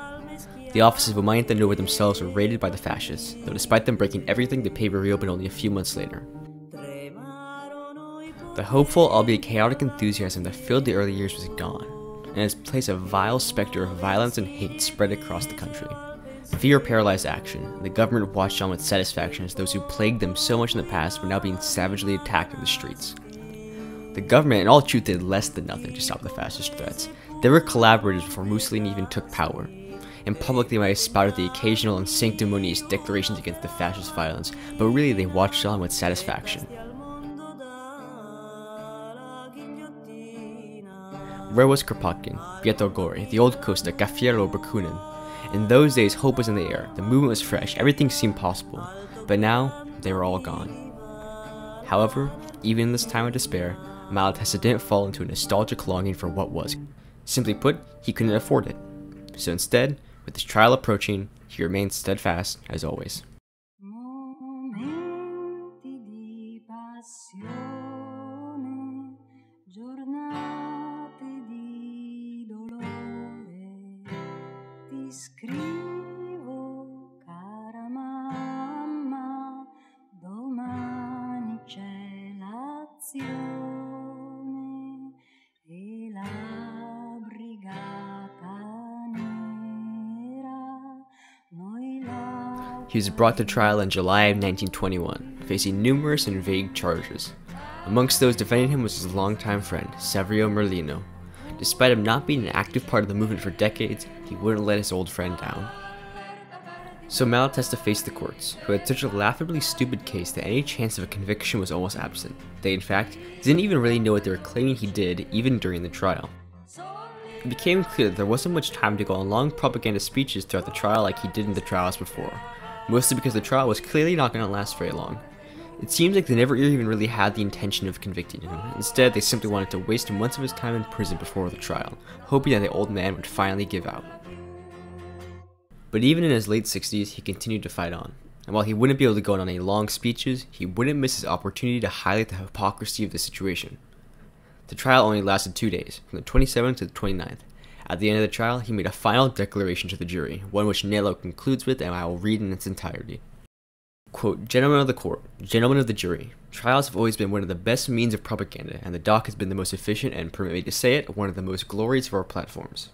The offices of Umanità Nova themselves were raided by the fascists, though despite them breaking everything, the paper reopened only a few months later. The hopeful, albeit chaotic enthusiasm that filled the early years was gone, and in its place a vile specter of violence and hate spread across the country. Fear paralyzed action, and the government watched on with satisfaction as those who plagued them so much in the past were now being savagely attacked in the streets. The government, in all truth, did less than nothing to stop the fascist threats. They were collaborators before Mussolini even took power. In public, they might have spouted the occasional and sanctimonious declarations against the fascist violence, but really they watched on with satisfaction. Where was Kropotkin, Pietro Gori, the old Costa, Cafiero, Bakunin? In those days, hope was in the air, the movement was fresh, everything seemed possible. But now, they were all gone. However, even in this time of despair, Malatesta didn't fall into a nostalgic longing for what was. Simply put, he couldn't afford it. So instead, with his trial approaching, he remained steadfast as always. He was brought to trial in July of 1921, facing numerous and vague charges. Amongst those defending him was his longtime friend, Saverio Merlino. Despite him not being an active part of the movement for decades, he wouldn't let his old friend down. So Malatesta faced the courts, who had such a laughably stupid case that any chance of a conviction was almost absent. They, in fact, didn't even really know what they were claiming he did, even during the trial. It became clear that there wasn't much time to go on long propaganda speeches throughout the trial like he did in the trials before, mostly because the trial was clearly not going to last very long. It seems like they never even really had the intention of convicting him. Instead, they simply wanted to waste months of his time in prison before the trial, hoping that the old man would finally give out. But even in his late 60s, he continued to fight on. And while he wouldn't be able to go on any long speeches, he wouldn't miss his opportunity to highlight the hypocrisy of the situation. The trial only lasted two days, from the 27th to the 29th, at the end of the trial, he made a final declaration to the jury, one which Nettlau concludes with and I will read in its entirety. Quote, Gentlemen of the court, gentlemen of the jury, trials have always been one of the best means of propaganda, and the dock has been the most efficient and, permit me to say it, one of the most glorious of our platforms.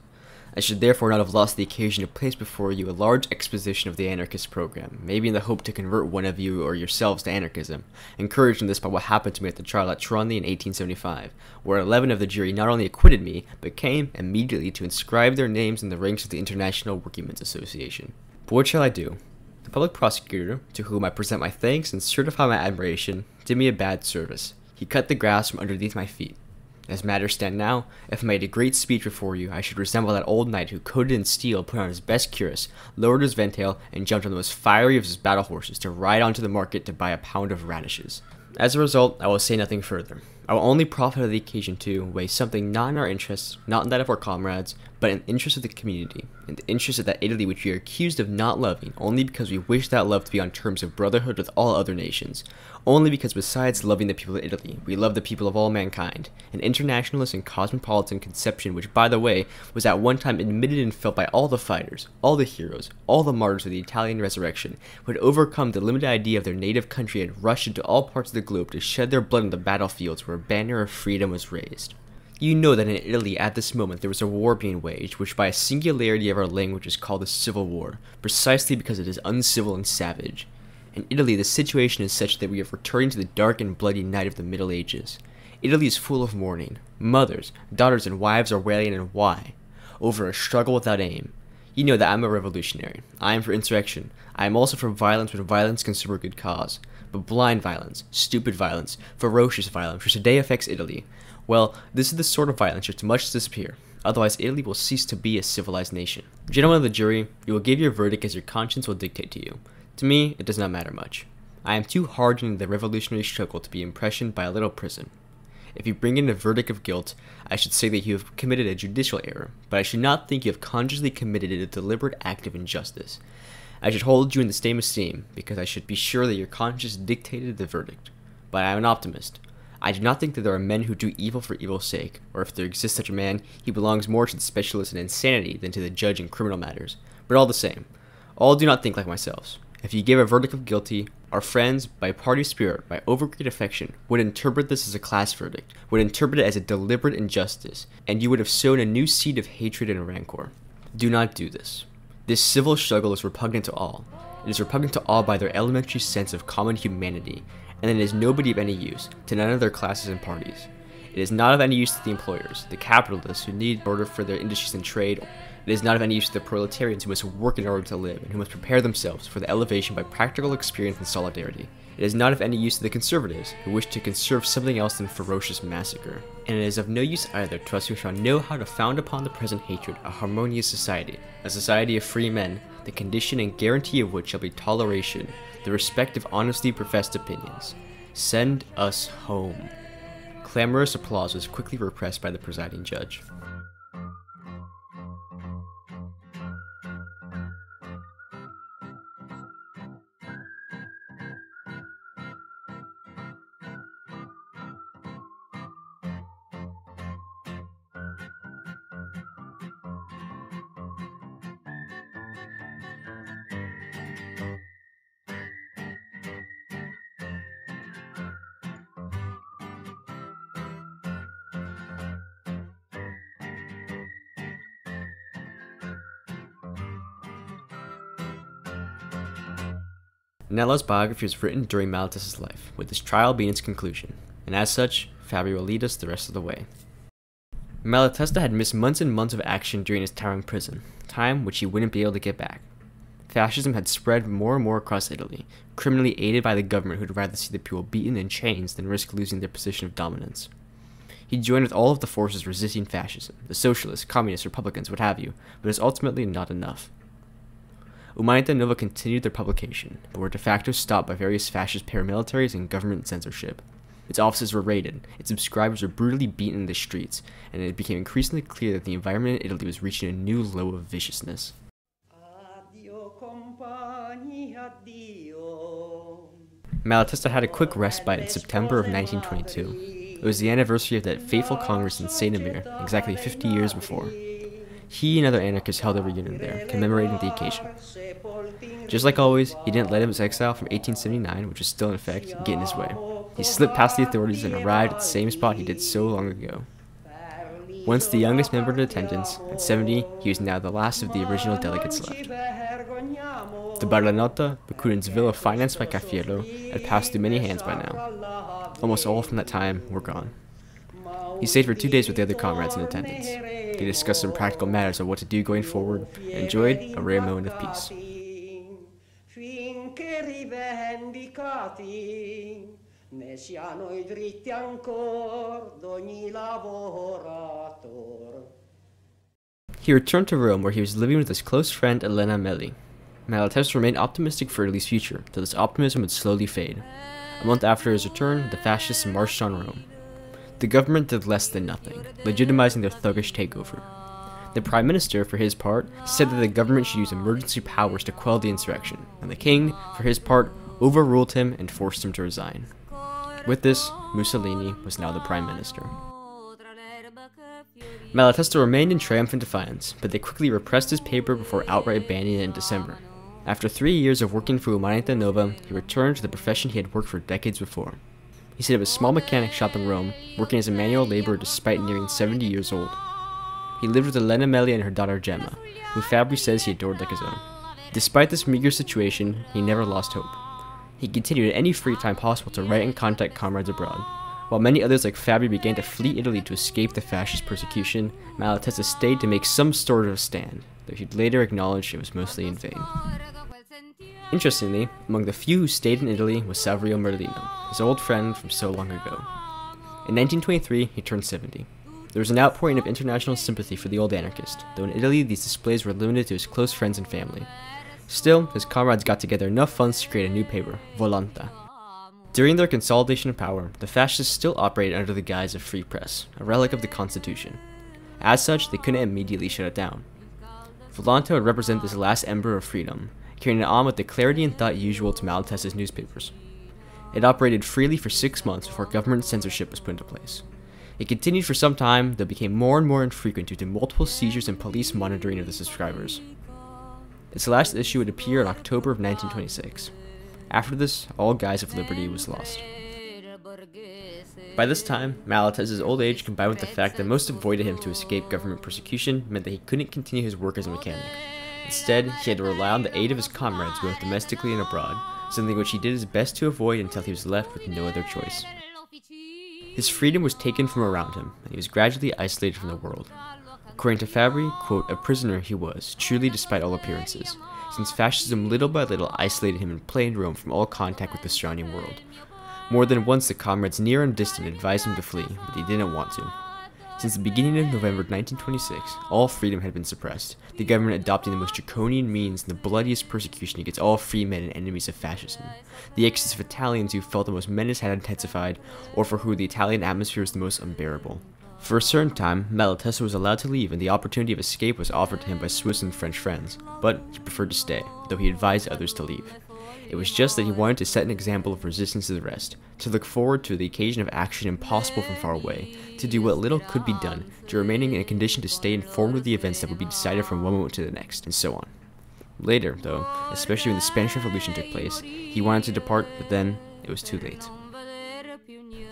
I should therefore not have lost the occasion to place before you a large exposition of the anarchist program, maybe in the hope to convert one of you or yourselves to anarchism, encouraged in this by what happened to me at the trial at Trani in 1875, where 11 of the jury not only acquitted me, but came immediately to inscribe their names in the ranks of the International Workingmen's Association. But what shall I do? The public prosecutor, to whom I present my thanks and certify my admiration, did me a bad service. He cut the grass from underneath my feet. As matters stand now, if I made a great speech before you, I should resemble that old knight who, coated in steel, put on his best cuirass, lowered his ventail, and jumped on the most fiery of his battle horses to ride on to the market to buy a pound of radishes. As a result, I will say nothing further. I will only profit of the occasion to weigh something not in our interests, not in that of our comrades, but in the interest of the community, in the interest of that Italy which we are accused of not loving, only because we wish that love to be on terms of brotherhood with all other nations, only because besides loving the people of Italy, we love the people of all mankind, an internationalist and cosmopolitan conception which, by the way, was at one time admitted and felt by all the fighters, all the heroes, all the martyrs of the Italian resurrection, who had overcome the limited idea of their native country and rushed into all parts of the globe to shed their blood on the battlefields where a banner of freedom was raised. You know that in Italy at this moment there was a war being waged, which by a singularity of our language is called a civil war, precisely because it is uncivil and savage. In Italy, the situation is such that we have returned to the dark and bloody night of the Middle Ages. Italy is full of mourning. Mothers, daughters, and wives are wailing, and why? Over a struggle without aim. You know that I'm a revolutionary. I am for insurrection. I am also for violence when violence can serve a good cause. But blind violence, stupid violence, ferocious violence, which today affects Italy, well, this is the sort of violence which must disappear. Otherwise, Italy will cease to be a civilized nation. Gentlemen of the jury, you will give your verdict as your conscience will dictate to you. To me, it does not matter much. I am too hardened in the revolutionary struggle to be impressioned by a little prison. If you bring in a verdict of guilt, I should say that you have committed a judicial error, but I should not think you have consciously committed a deliberate act of injustice. I should hold you in the same esteem, because I should be sure that your conscience dictated the verdict. But I am an optimist. I do not think that there are men who do evil for evil's sake, or if there exists such a man, he belongs more to the specialist in insanity than to the judge in criminal matters. But all the same, all do not think like myself. If you gave a verdict of guilty, our friends, by party spirit, by overgreat affection, would interpret this as a class verdict, would interpret it as a deliberate injustice, and you would have sown a new seed of hatred and rancor. Do not do this. This civil struggle is repugnant to all. It is repugnant to all by their elementary sense of common humanity, and it is nobody of any use to none of their classes and parties. It is not of any use to the employers, the capitalists who need order for their industries and trade. It is not of any use to the proletarians who must work in order to live and who must prepare themselves for the elevation by practical experience and solidarity. It is not of any use to the conservatives who wish to conserve something else than ferocious massacre. And it is of no use either to us who shall know how to found upon the present hatred a harmonious society, a society of free men, the condition and guarantee of which shall be toleration, the respect of honestly professed opinions. Send us home. Clamorous applause was quickly repressed by the presiding judge. Nettlau's biography was written during Malatesta's life, with his trial being its conclusion, and as such, Fabbri will lead us the rest of the way. Malatesta had missed months and months of action during his Taurang prison, time which he wouldn't be able to get back. Fascism had spread more and more across Italy, criminally aided by the government who'd rather see the people beaten in chains than risk losing their position of dominance. He joined with all of the forces resisting fascism, the socialists, communists, republicans, what have you, but it was ultimately not enough. Umanità Nova continued their publication, but were de facto stopped by various fascist paramilitaries and government censorship. Its offices were raided, its subscribers were brutally beaten in the streets, and it became increasingly clear that the environment in Italy was reaching a new low of viciousness. Malatesta had a quick respite in September of 1922. It was the anniversary of that fateful Congress in Saint-Imier, exactly 50 years before. He and other anarchists held a reunion there, commemorating the occasion. Just like always, he didn't let his exile from 1879, which was still in effect, get in his way. He slipped past the authorities and arrived at the same spot he did so long ago. Once the youngest member in attendance, at 70, he was now the last of the original delegates left. The Baronata, Bakunin's villa financed by Cafiero, had passed through many hands by now. Almost all from that time were gone. He stayed for two days with the other comrades in attendance. They discussed some practical matters of what to do going forward and enjoyed a rare moment of peace. ne siano i dritti ancor d'ogni lavorator. He returned to Rome where he was living with his close friend Elena Melli. Malatesta remained optimistic for Italy's future, though this optimism would slowly fade. A month after his return, the fascists marched on Rome. The government did less than nothing, legitimizing their thuggish takeover. The Prime Minister, for his part, said that the government should use emergency powers to quell the insurrection, and the King, for his part, overruled him and forced him to resign. With this, Mussolini was now the prime minister. Malatesta remained in triumphant defiance, but they quickly repressed his paper before outright banning it in December. After three years of working for Umanità Nova, he returned to the profession he had worked for decades before. He set up a small mechanic shop in Rome, working as a manual laborer despite nearing 70 years old. He lived with Elena Melli and her daughter Gemma, who Fabbri says he adored like his own. Despite this meager situation, he never lost hope. He continued at any free time possible to write and contact comrades abroad. While many others like Fabbri began to flee Italy to escape the fascist persecution, Malatesta stayed to make some sort of stand, though he'd later acknowledge it was mostly in vain. Interestingly, among the few who stayed in Italy was Saverio Merlino, his old friend from so long ago. In 1923, he turned 70. There was an outpouring of international sympathy for the old anarchist, though in Italy these displays were limited to his close friends and family. Still, his comrades got together enough funds to create a new paper, Volontà. During their consolidation of power, the fascists still operated under the guise of free press, a relic of the Constitution. As such, they couldn't immediately shut it down. Volontà would represent this last ember of freedom, carrying it on with the clarity and thought usual to Malatesta's newspapers. It operated freely for six months before government censorship was put into place. It continued for some time, though became more and more infrequent due to multiple seizures and police monitoring of the subscribers. Its last issue would appear in October of 1926. After this, all guise of liberty was lost. By this time, Malatesta's old age combined with the fact that most avoided him to escape government persecution meant that he couldn't continue his work as a mechanic. Instead, he had to rely on the aid of his comrades both domestically and abroad, something which he did his best to avoid until he was left with no other choice. His freedom was taken from around him, and he was gradually isolated from the world. According to Fabbri, quote, a prisoner he was, truly despite all appearances, since fascism little by little isolated him in plain Rome from all contact with the surrounding world. More than once the comrades near and distant advised him to flee, but he didn't want to. Since the beginning of November 1926, all freedom had been suppressed, the government adopting the most draconian means and the bloodiest persecution against all free men and enemies of fascism. The exodus of Italians who felt the most menace had intensified, or for whom the Italian atmosphere was the most unbearable. For a certain time, Malatesta was allowed to leave and the opportunity of escape was offered to him by Swiss and French friends, but he preferred to stay, though he advised others to leave. It was just that he wanted to set an example of resistance to the rest, to look forward to the occasion of action impossible from far away, to do what little could be done, to remaining in a condition to stay informed of the events that would be decided from one moment to the next, and so on. Later, though, especially when the Spanish Revolution took place, he wanted to depart, but then it was too late.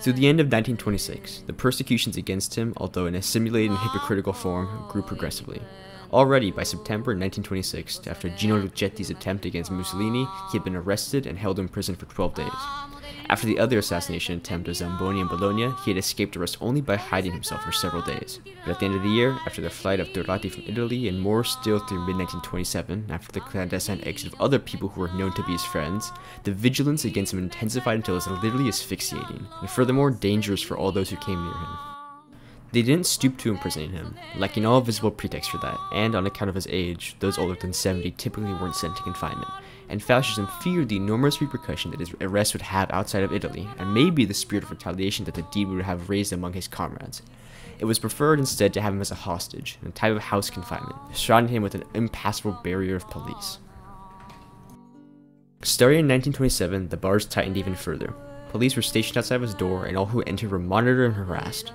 Through the end of 1926, the persecutions against him, although in a simulated and hypocritical form, grew progressively. Already by September 1926, after Gino Lucetti's attempt against Mussolini, he had been arrested and held in prison for 12 days. After the other assassination attempt of Zamboni in Bologna, he had escaped arrest only by hiding himself for several days. But at the end of the year, after the flight of Turati from Italy, and more still through mid-1927, after the clandestine exit of other people who were known to be his friends, the vigilance against him intensified until it was literally asphyxiating, and furthermore dangerous for all those who came near him. They didn't stoop to imprisoning him, lacking all visible pretext for that, and on account of his age, those older than 70 typically weren't sent to confinement, and fascism feared the enormous repercussion that his arrest would have outside of Italy, and maybe the spirit of retaliation that the deed would have raised among his comrades. It was preferred instead to have him as a hostage, in a type of house confinement, surrounding him with an impassable barrier of police. Starting in 1927, the bars tightened even further. Police were stationed outside of his door, and all who entered were monitored and harassed.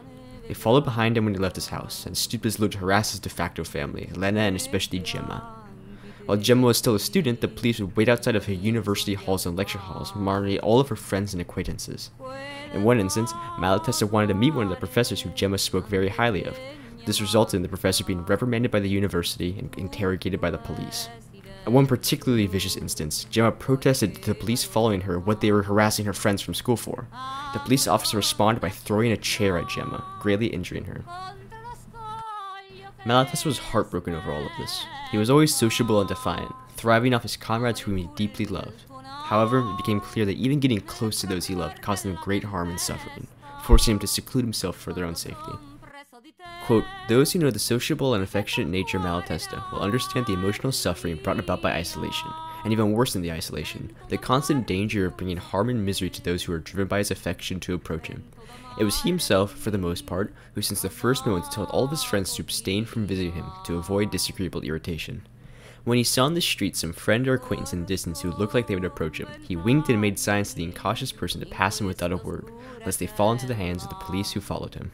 They followed behind him when he left his house, and stooped as low to harass his de facto family, Lena and especially Gemma. While Gemma was still a student, the police would wait outside of her university halls and lecture halls, monitoring all of her friends and acquaintances. In one instance, Malatesta wanted to meet one of the professors who Gemma spoke very highly of. This resulted in the professor being reprimanded by the university and interrogated by the police. In one particularly vicious instance, Gemma protested to the police following her what they were harassing her friends from school for. The police officer responded by throwing a chair at Gemma, greatly injuring her. Malatesta was heartbroken over all of this. He was always sociable and defiant, thriving off his comrades whom he deeply loved. However, it became clear that even getting close to those he loved caused him great harm and suffering, forcing him to seclude himself for their own safety. Quote, Those who know the sociable and affectionate nature of Malatesta will understand the emotional suffering brought about by isolation, and even worse than the isolation, the constant danger of bringing harm and misery to those who are driven by his affection to approach him. It was he himself, for the most part, who since the first moment told all of his friends to abstain from visiting him to avoid disagreeable irritation. When he saw in the street some friend or acquaintance in the distance who looked like they would approach him, he winked and made signs to the incautious person to pass him without a word, lest they fall into the hands of the police who followed him.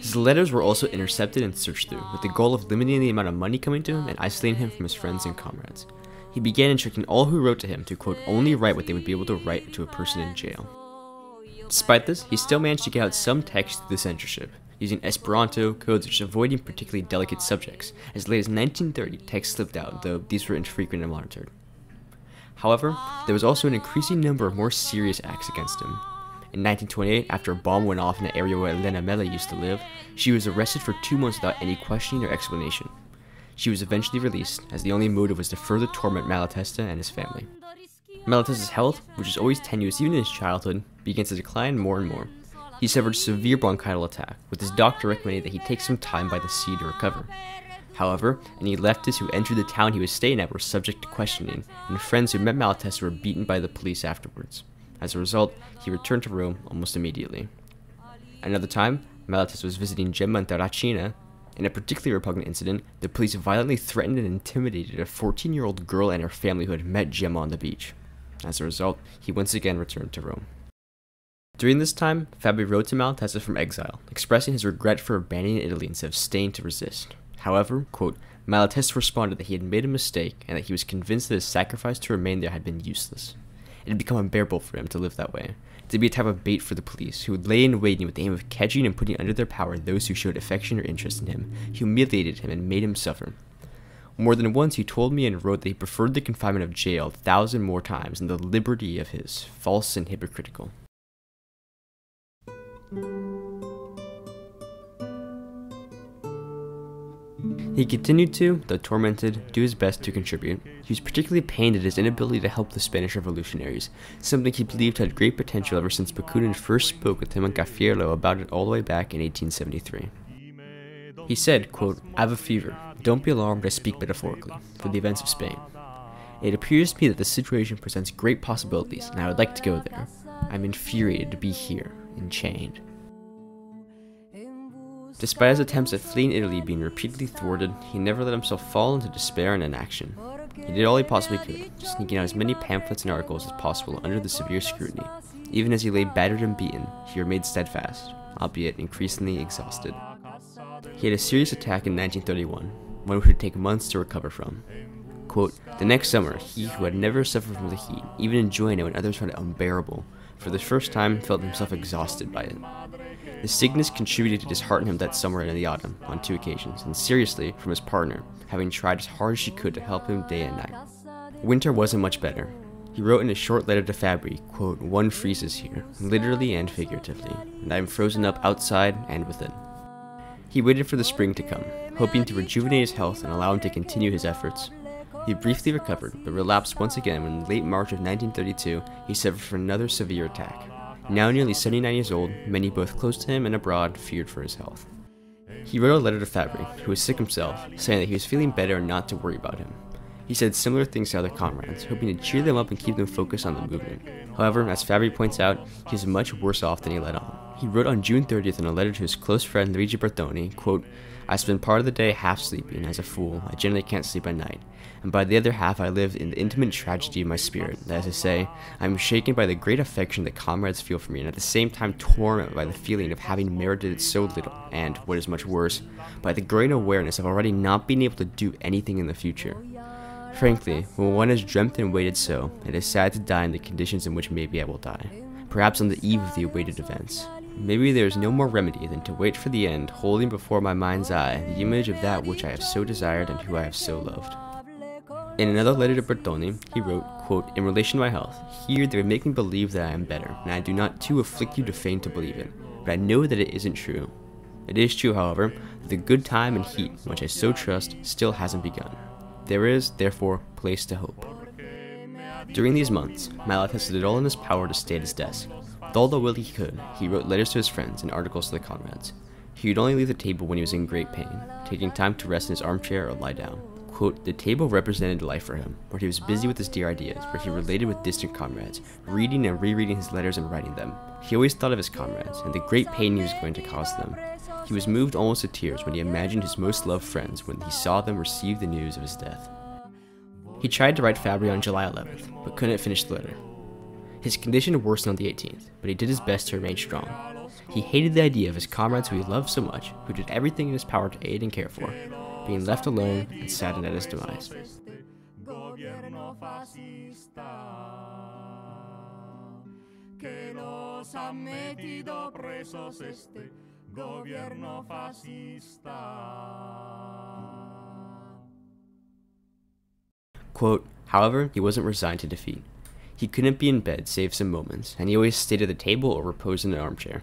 His letters were also intercepted and searched through, with the goal of limiting the amount of money coming to him and isolating him from his friends and comrades. He began instructing all who wrote to him to quote only write what they would be able to write to a person in jail. Despite this, he still managed to get out some text through the censorship, using Esperanto codes which avoiding particularly delicate subjects. As late as 1930, text slipped out, though these were infrequent and monitored. However, there was also an increasing number of more serious acts against him. In 1928, after a bomb went off in the area where Elena Melli used to live, she was arrested for two months without any questioning or explanation. She was eventually released, as the only motive was to further torment Malatesta and his family. Malatesta's health, which was always tenuous even in his childhood, began to decline more and more. He suffered a severe bronchial attack, with his doctor recommending that he take some time by the sea to recover. However, any leftists who entered the town he was staying at were subject to questioning, and friends who met Malatesta were beaten by the police afterwards. As a result, he returned to Rome almost immediately. Another time, Malatesta was visiting Gemma and Terracina. In a particularly repugnant incident, the police violently threatened and intimidated a 14 year old girl and her family who had met Gemma on the beach. As a result, he once again returned to Rome. During this time, Fabbri wrote to Malatesta from exile, expressing his regret for abandoning Italy instead of staying to resist. However, quote, Malatesta responded that he had made a mistake and that he was convinced that his sacrifice to remain there had been useless. It had become unbearable for him to live that way, to be a type of bait for the police, who would lay in waiting with the aim of catching and putting under their power those who showed affection or interest in him, humiliated him, and made him suffer. More than once he told me and wrote that he preferred the confinement of jail a thousand more times than the liberty of his, false and hypocritical. He continued to, though tormented, do his best to contribute. He was particularly pained at his inability to help the Spanish revolutionaries, something he believed had great potential ever since Bakunin first spoke with him on Cafiero about it all the way back in 1873. He said, quote, I have a fever. Don't be alarmed, I speak metaphorically, for the events of Spain. It appears to me that the situation presents great possibilities, and I would like to go there. I'm infuriated to be here, enchained. Despite his attempts at fleeing Italy being repeatedly thwarted, he never let himself fall into despair and inaction. He did all he possibly could, sneaking out as many pamphlets and articles as possible under the severe scrutiny. Even as he lay battered and beaten, he remained steadfast, albeit increasingly exhausted. He had a serious attack in 1931, one which would take months to recover from. Quote, the next summer, he who had never suffered from the heat, even enjoying it when others found it unbearable, for the first time felt himself exhausted by it. The sickness contributed to dishearten him that summer and in the autumn, on two occasions, and seriously from his partner, having tried as hard as she could to help him day and night. Winter wasn't much better. He wrote in a short letter to Fabbri, quote, One freezes here, literally and figuratively, and I am frozen up outside and within. He waited for the spring to come, hoping to rejuvenate his health and allow him to continue his efforts. He briefly recovered, but relapsed once again when in late March of 1932 he suffered from another severe attack. Now nearly 79 years old, many both close to him and abroad feared for his health. He wrote a letter to Fabbri, who was sick himself, saying that he was feeling better and not to worry about him. He said similar things to other comrades, hoping to cheer them up and keep them focused on the movement. However, as Fabbri points out, he was much worse off than he let on. He wrote on June 30th in a letter to his close friend Luigi Bertoni, quote, I spend part of the day half sleeping, as a fool, I generally can't sleep at night, and by the other half I live in the intimate tragedy of my spirit, that is to say, I am shaken by the great affection that comrades feel for me, and at the same time tormented by the feeling of having merited it so little, and, what is much worse, by the growing awareness of already not being able to do anything in the future. Frankly, when one has dreamt and waited so, it is sad to die in the conditions in which maybe I will die, perhaps on the eve of the awaited events. Maybe there is no more remedy than to wait for the end, holding before my mind's eye the image of that which I have so desired and who I have so loved. In another letter to Bertoni, he wrote, quote, In relation to my health, here they would make me believe that I am better, and I do not too afflict you to feign to believe it, but I know that it isn't true. It is true, however, that the good time and heat, which I so trust, still hasn't begun. There is, therefore, place to hope. During these months, Malatesta did all in his power to stay at his desk, with all the will he could, he wrote letters to his friends and articles to the comrades. He would only leave the table when he was in great pain, taking time to rest in his armchair or lie down. Quote, the table represented life for him, where he was busy with his dear ideas, where he related with distant comrades, reading and rereading his letters and writing them. He always thought of his comrades, and the great pain he was going to cause them. He was moved almost to tears when he imagined his most loved friends when he saw them receive the news of his death. He tried to write Fabbri on July 11th, but couldn't finish the letter. His condition worsened on the 18th, but he did his best to remain strong. He hated the idea of his comrades who he loved so much, who did everything in his power to aid and care for, being left alone and saddened at his demise. Quote, however, he wasn't resigned to defeat. He couldn't be in bed save some moments, and he always stayed at the table or reposed in an armchair.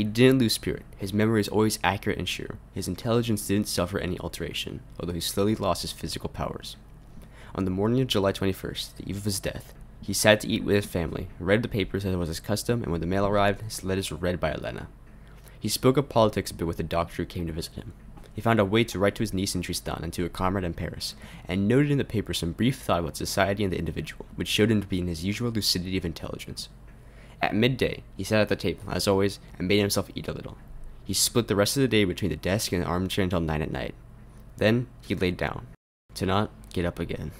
He didn't lose spirit. His memory is always accurate and sure. His intelligence didn't suffer any alteration, although he slowly lost his physical powers. On the morning of July 21st, the eve of his death, he sat to eat with his family, read the papers as was his custom, and when the mail arrived, his letters were read by Elena. He spoke of politics a bit with the doctor who came to visit him. He found a way to write to his niece in Tristan and to a comrade in Paris, and noted in the paper some brief thought about society and the individual, which showed him to be in his usual lucidity of intelligence. At midday, he sat at the table, as always, and made himself eat a little. He split the rest of the day between the desk and the armchair until nine at night. Then he laid down, to not get up again.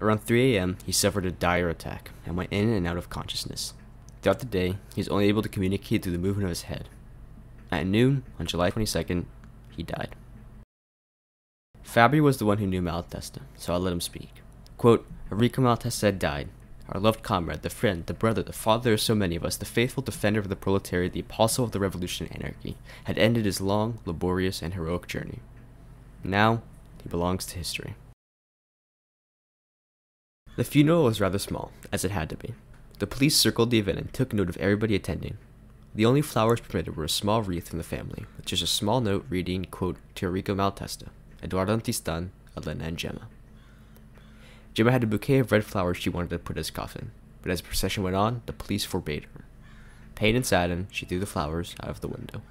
Around 3 a.m., he suffered a dire attack and went in and out of consciousness. Throughout the day, he was only able to communicate through the movement of his head. At noon, on July 22nd, he died. Fabbri was the one who knew Malatesta, so I let him speak. Quote, Errico Malatesta had died. Our loved comrade, the friend, the brother, the father of so many of us, the faithful defender of the proletariat, the apostle of the revolution and anarchy, had ended his long, laborious, and heroic journey. Now, he belongs to history. The funeral was rather small, as it had to be. The police circled the event and took note of everybody attending, the only flowers permitted were a small wreath from the family, with just a small note reading, quote, to Errico Malatesta, Eduardo Antistan, Elena, and Gemma. Gemma had a bouquet of red flowers she wanted to put in his coffin, but as the procession went on, the police forbade her. Pained and saddened, she threw the flowers out of the window.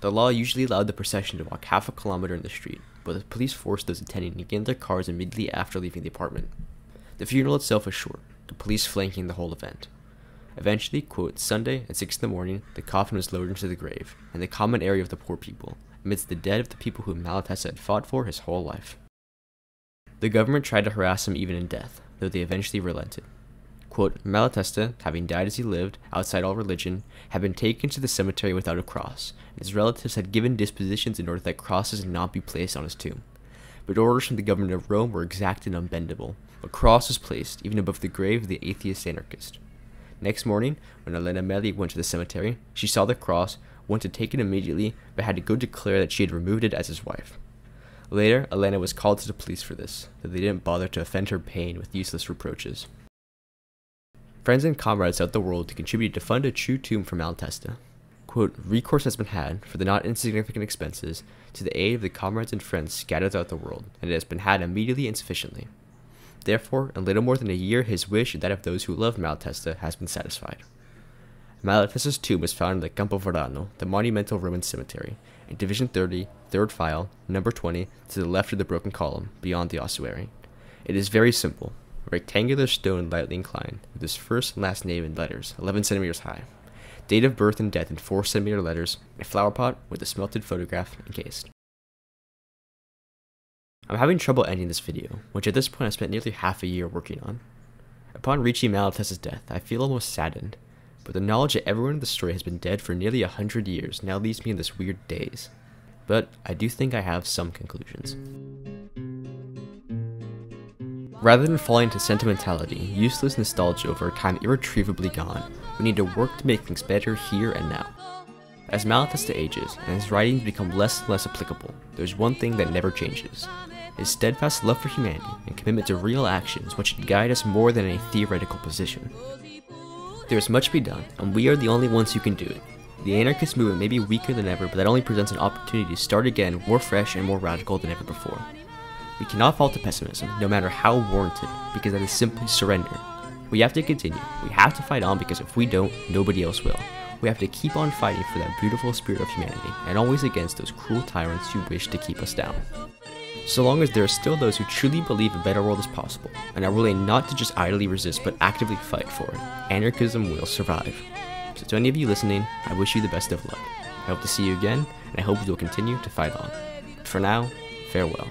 The law usually allowed the procession to walk half a kilometer in the street, but the police forced those attending to get in their cars immediately after leaving the apartment. The funeral itself was short, the police flanking the whole event. Eventually, quote, Sunday at six in the morning, the coffin was lowered into the grave, in the common area of the poor people, amidst the dead of the people whom Malatesta had fought for his whole life. The government tried to harass him even in death, though they eventually relented. Quote, Malatesta, having died as he lived, outside all religion, had been taken to the cemetery without a cross, and his relatives had given dispositions in order that crosses not be placed on his tomb. But orders from the government of Rome were exact and unbendable. A cross was placed even above the grave of the atheist anarchist. Next morning, when Elena Melli went to the cemetery, she saw the cross, went to take it immediately, but had to go declare that she had removed it as his wife. Later, Elena was called to the police for this, though they didn't bother to offend her pain with useless reproaches. Friends and comrades throughout the world contributed to fund a true tomb for Malatesta. Quote, recourse has been had, for the not insignificant expenses, to the aid of the comrades and friends scattered throughout the world, and it has been had immediately and sufficiently. Therefore, in little more than a year, his wish and that of those who love Malatesta has been satisfied. Malatesta's tomb was found in the Campo Verano, the monumental Roman cemetery, in Division 30, third file, number 20, to the left of the broken column, beyond the ossuary. It is very simple, a rectangular stone lightly inclined, with his first and last name in letters, 11 centimeters high. date of birth and death in 4 centimeter letters, a flower pot with a smelted photograph encased. I'm having trouble ending this video, which at this point I spent nearly half a year working on. Upon reaching Malatesta's death, I feel almost saddened, but the knowledge that everyone in the story has been dead for nearly a hundred years now leaves me in this weird daze. But I do think I have some conclusions. Rather than falling into sentimentality, useless nostalgia over a time irretrievably gone, we need to work to make things better here and now. As Malatesta ages, and his writings become less and less applicable, there's one thing that never changes. His steadfast love for humanity and commitment to real actions which should guide us more than any theoretical position. There is much to be done, and we are the only ones who can do it. The anarchist movement may be weaker than ever, but that only presents an opportunity to start again more fresh and more radical than ever before. We cannot fall to pessimism, no matter how warranted, because that is simply surrender. We have to continue. We have to fight on because if we don't, nobody else will. We have to keep on fighting for that beautiful spirit of humanity, and always against those cruel tyrants who wish to keep us down. So long as there are still those who truly believe a better world is possible, and are willing not to just idly resist but actively fight for it, anarchism will survive. So to any of you listening, I wish you the best of luck. I hope to see you again, and I hope you will continue to fight on. But for now, farewell.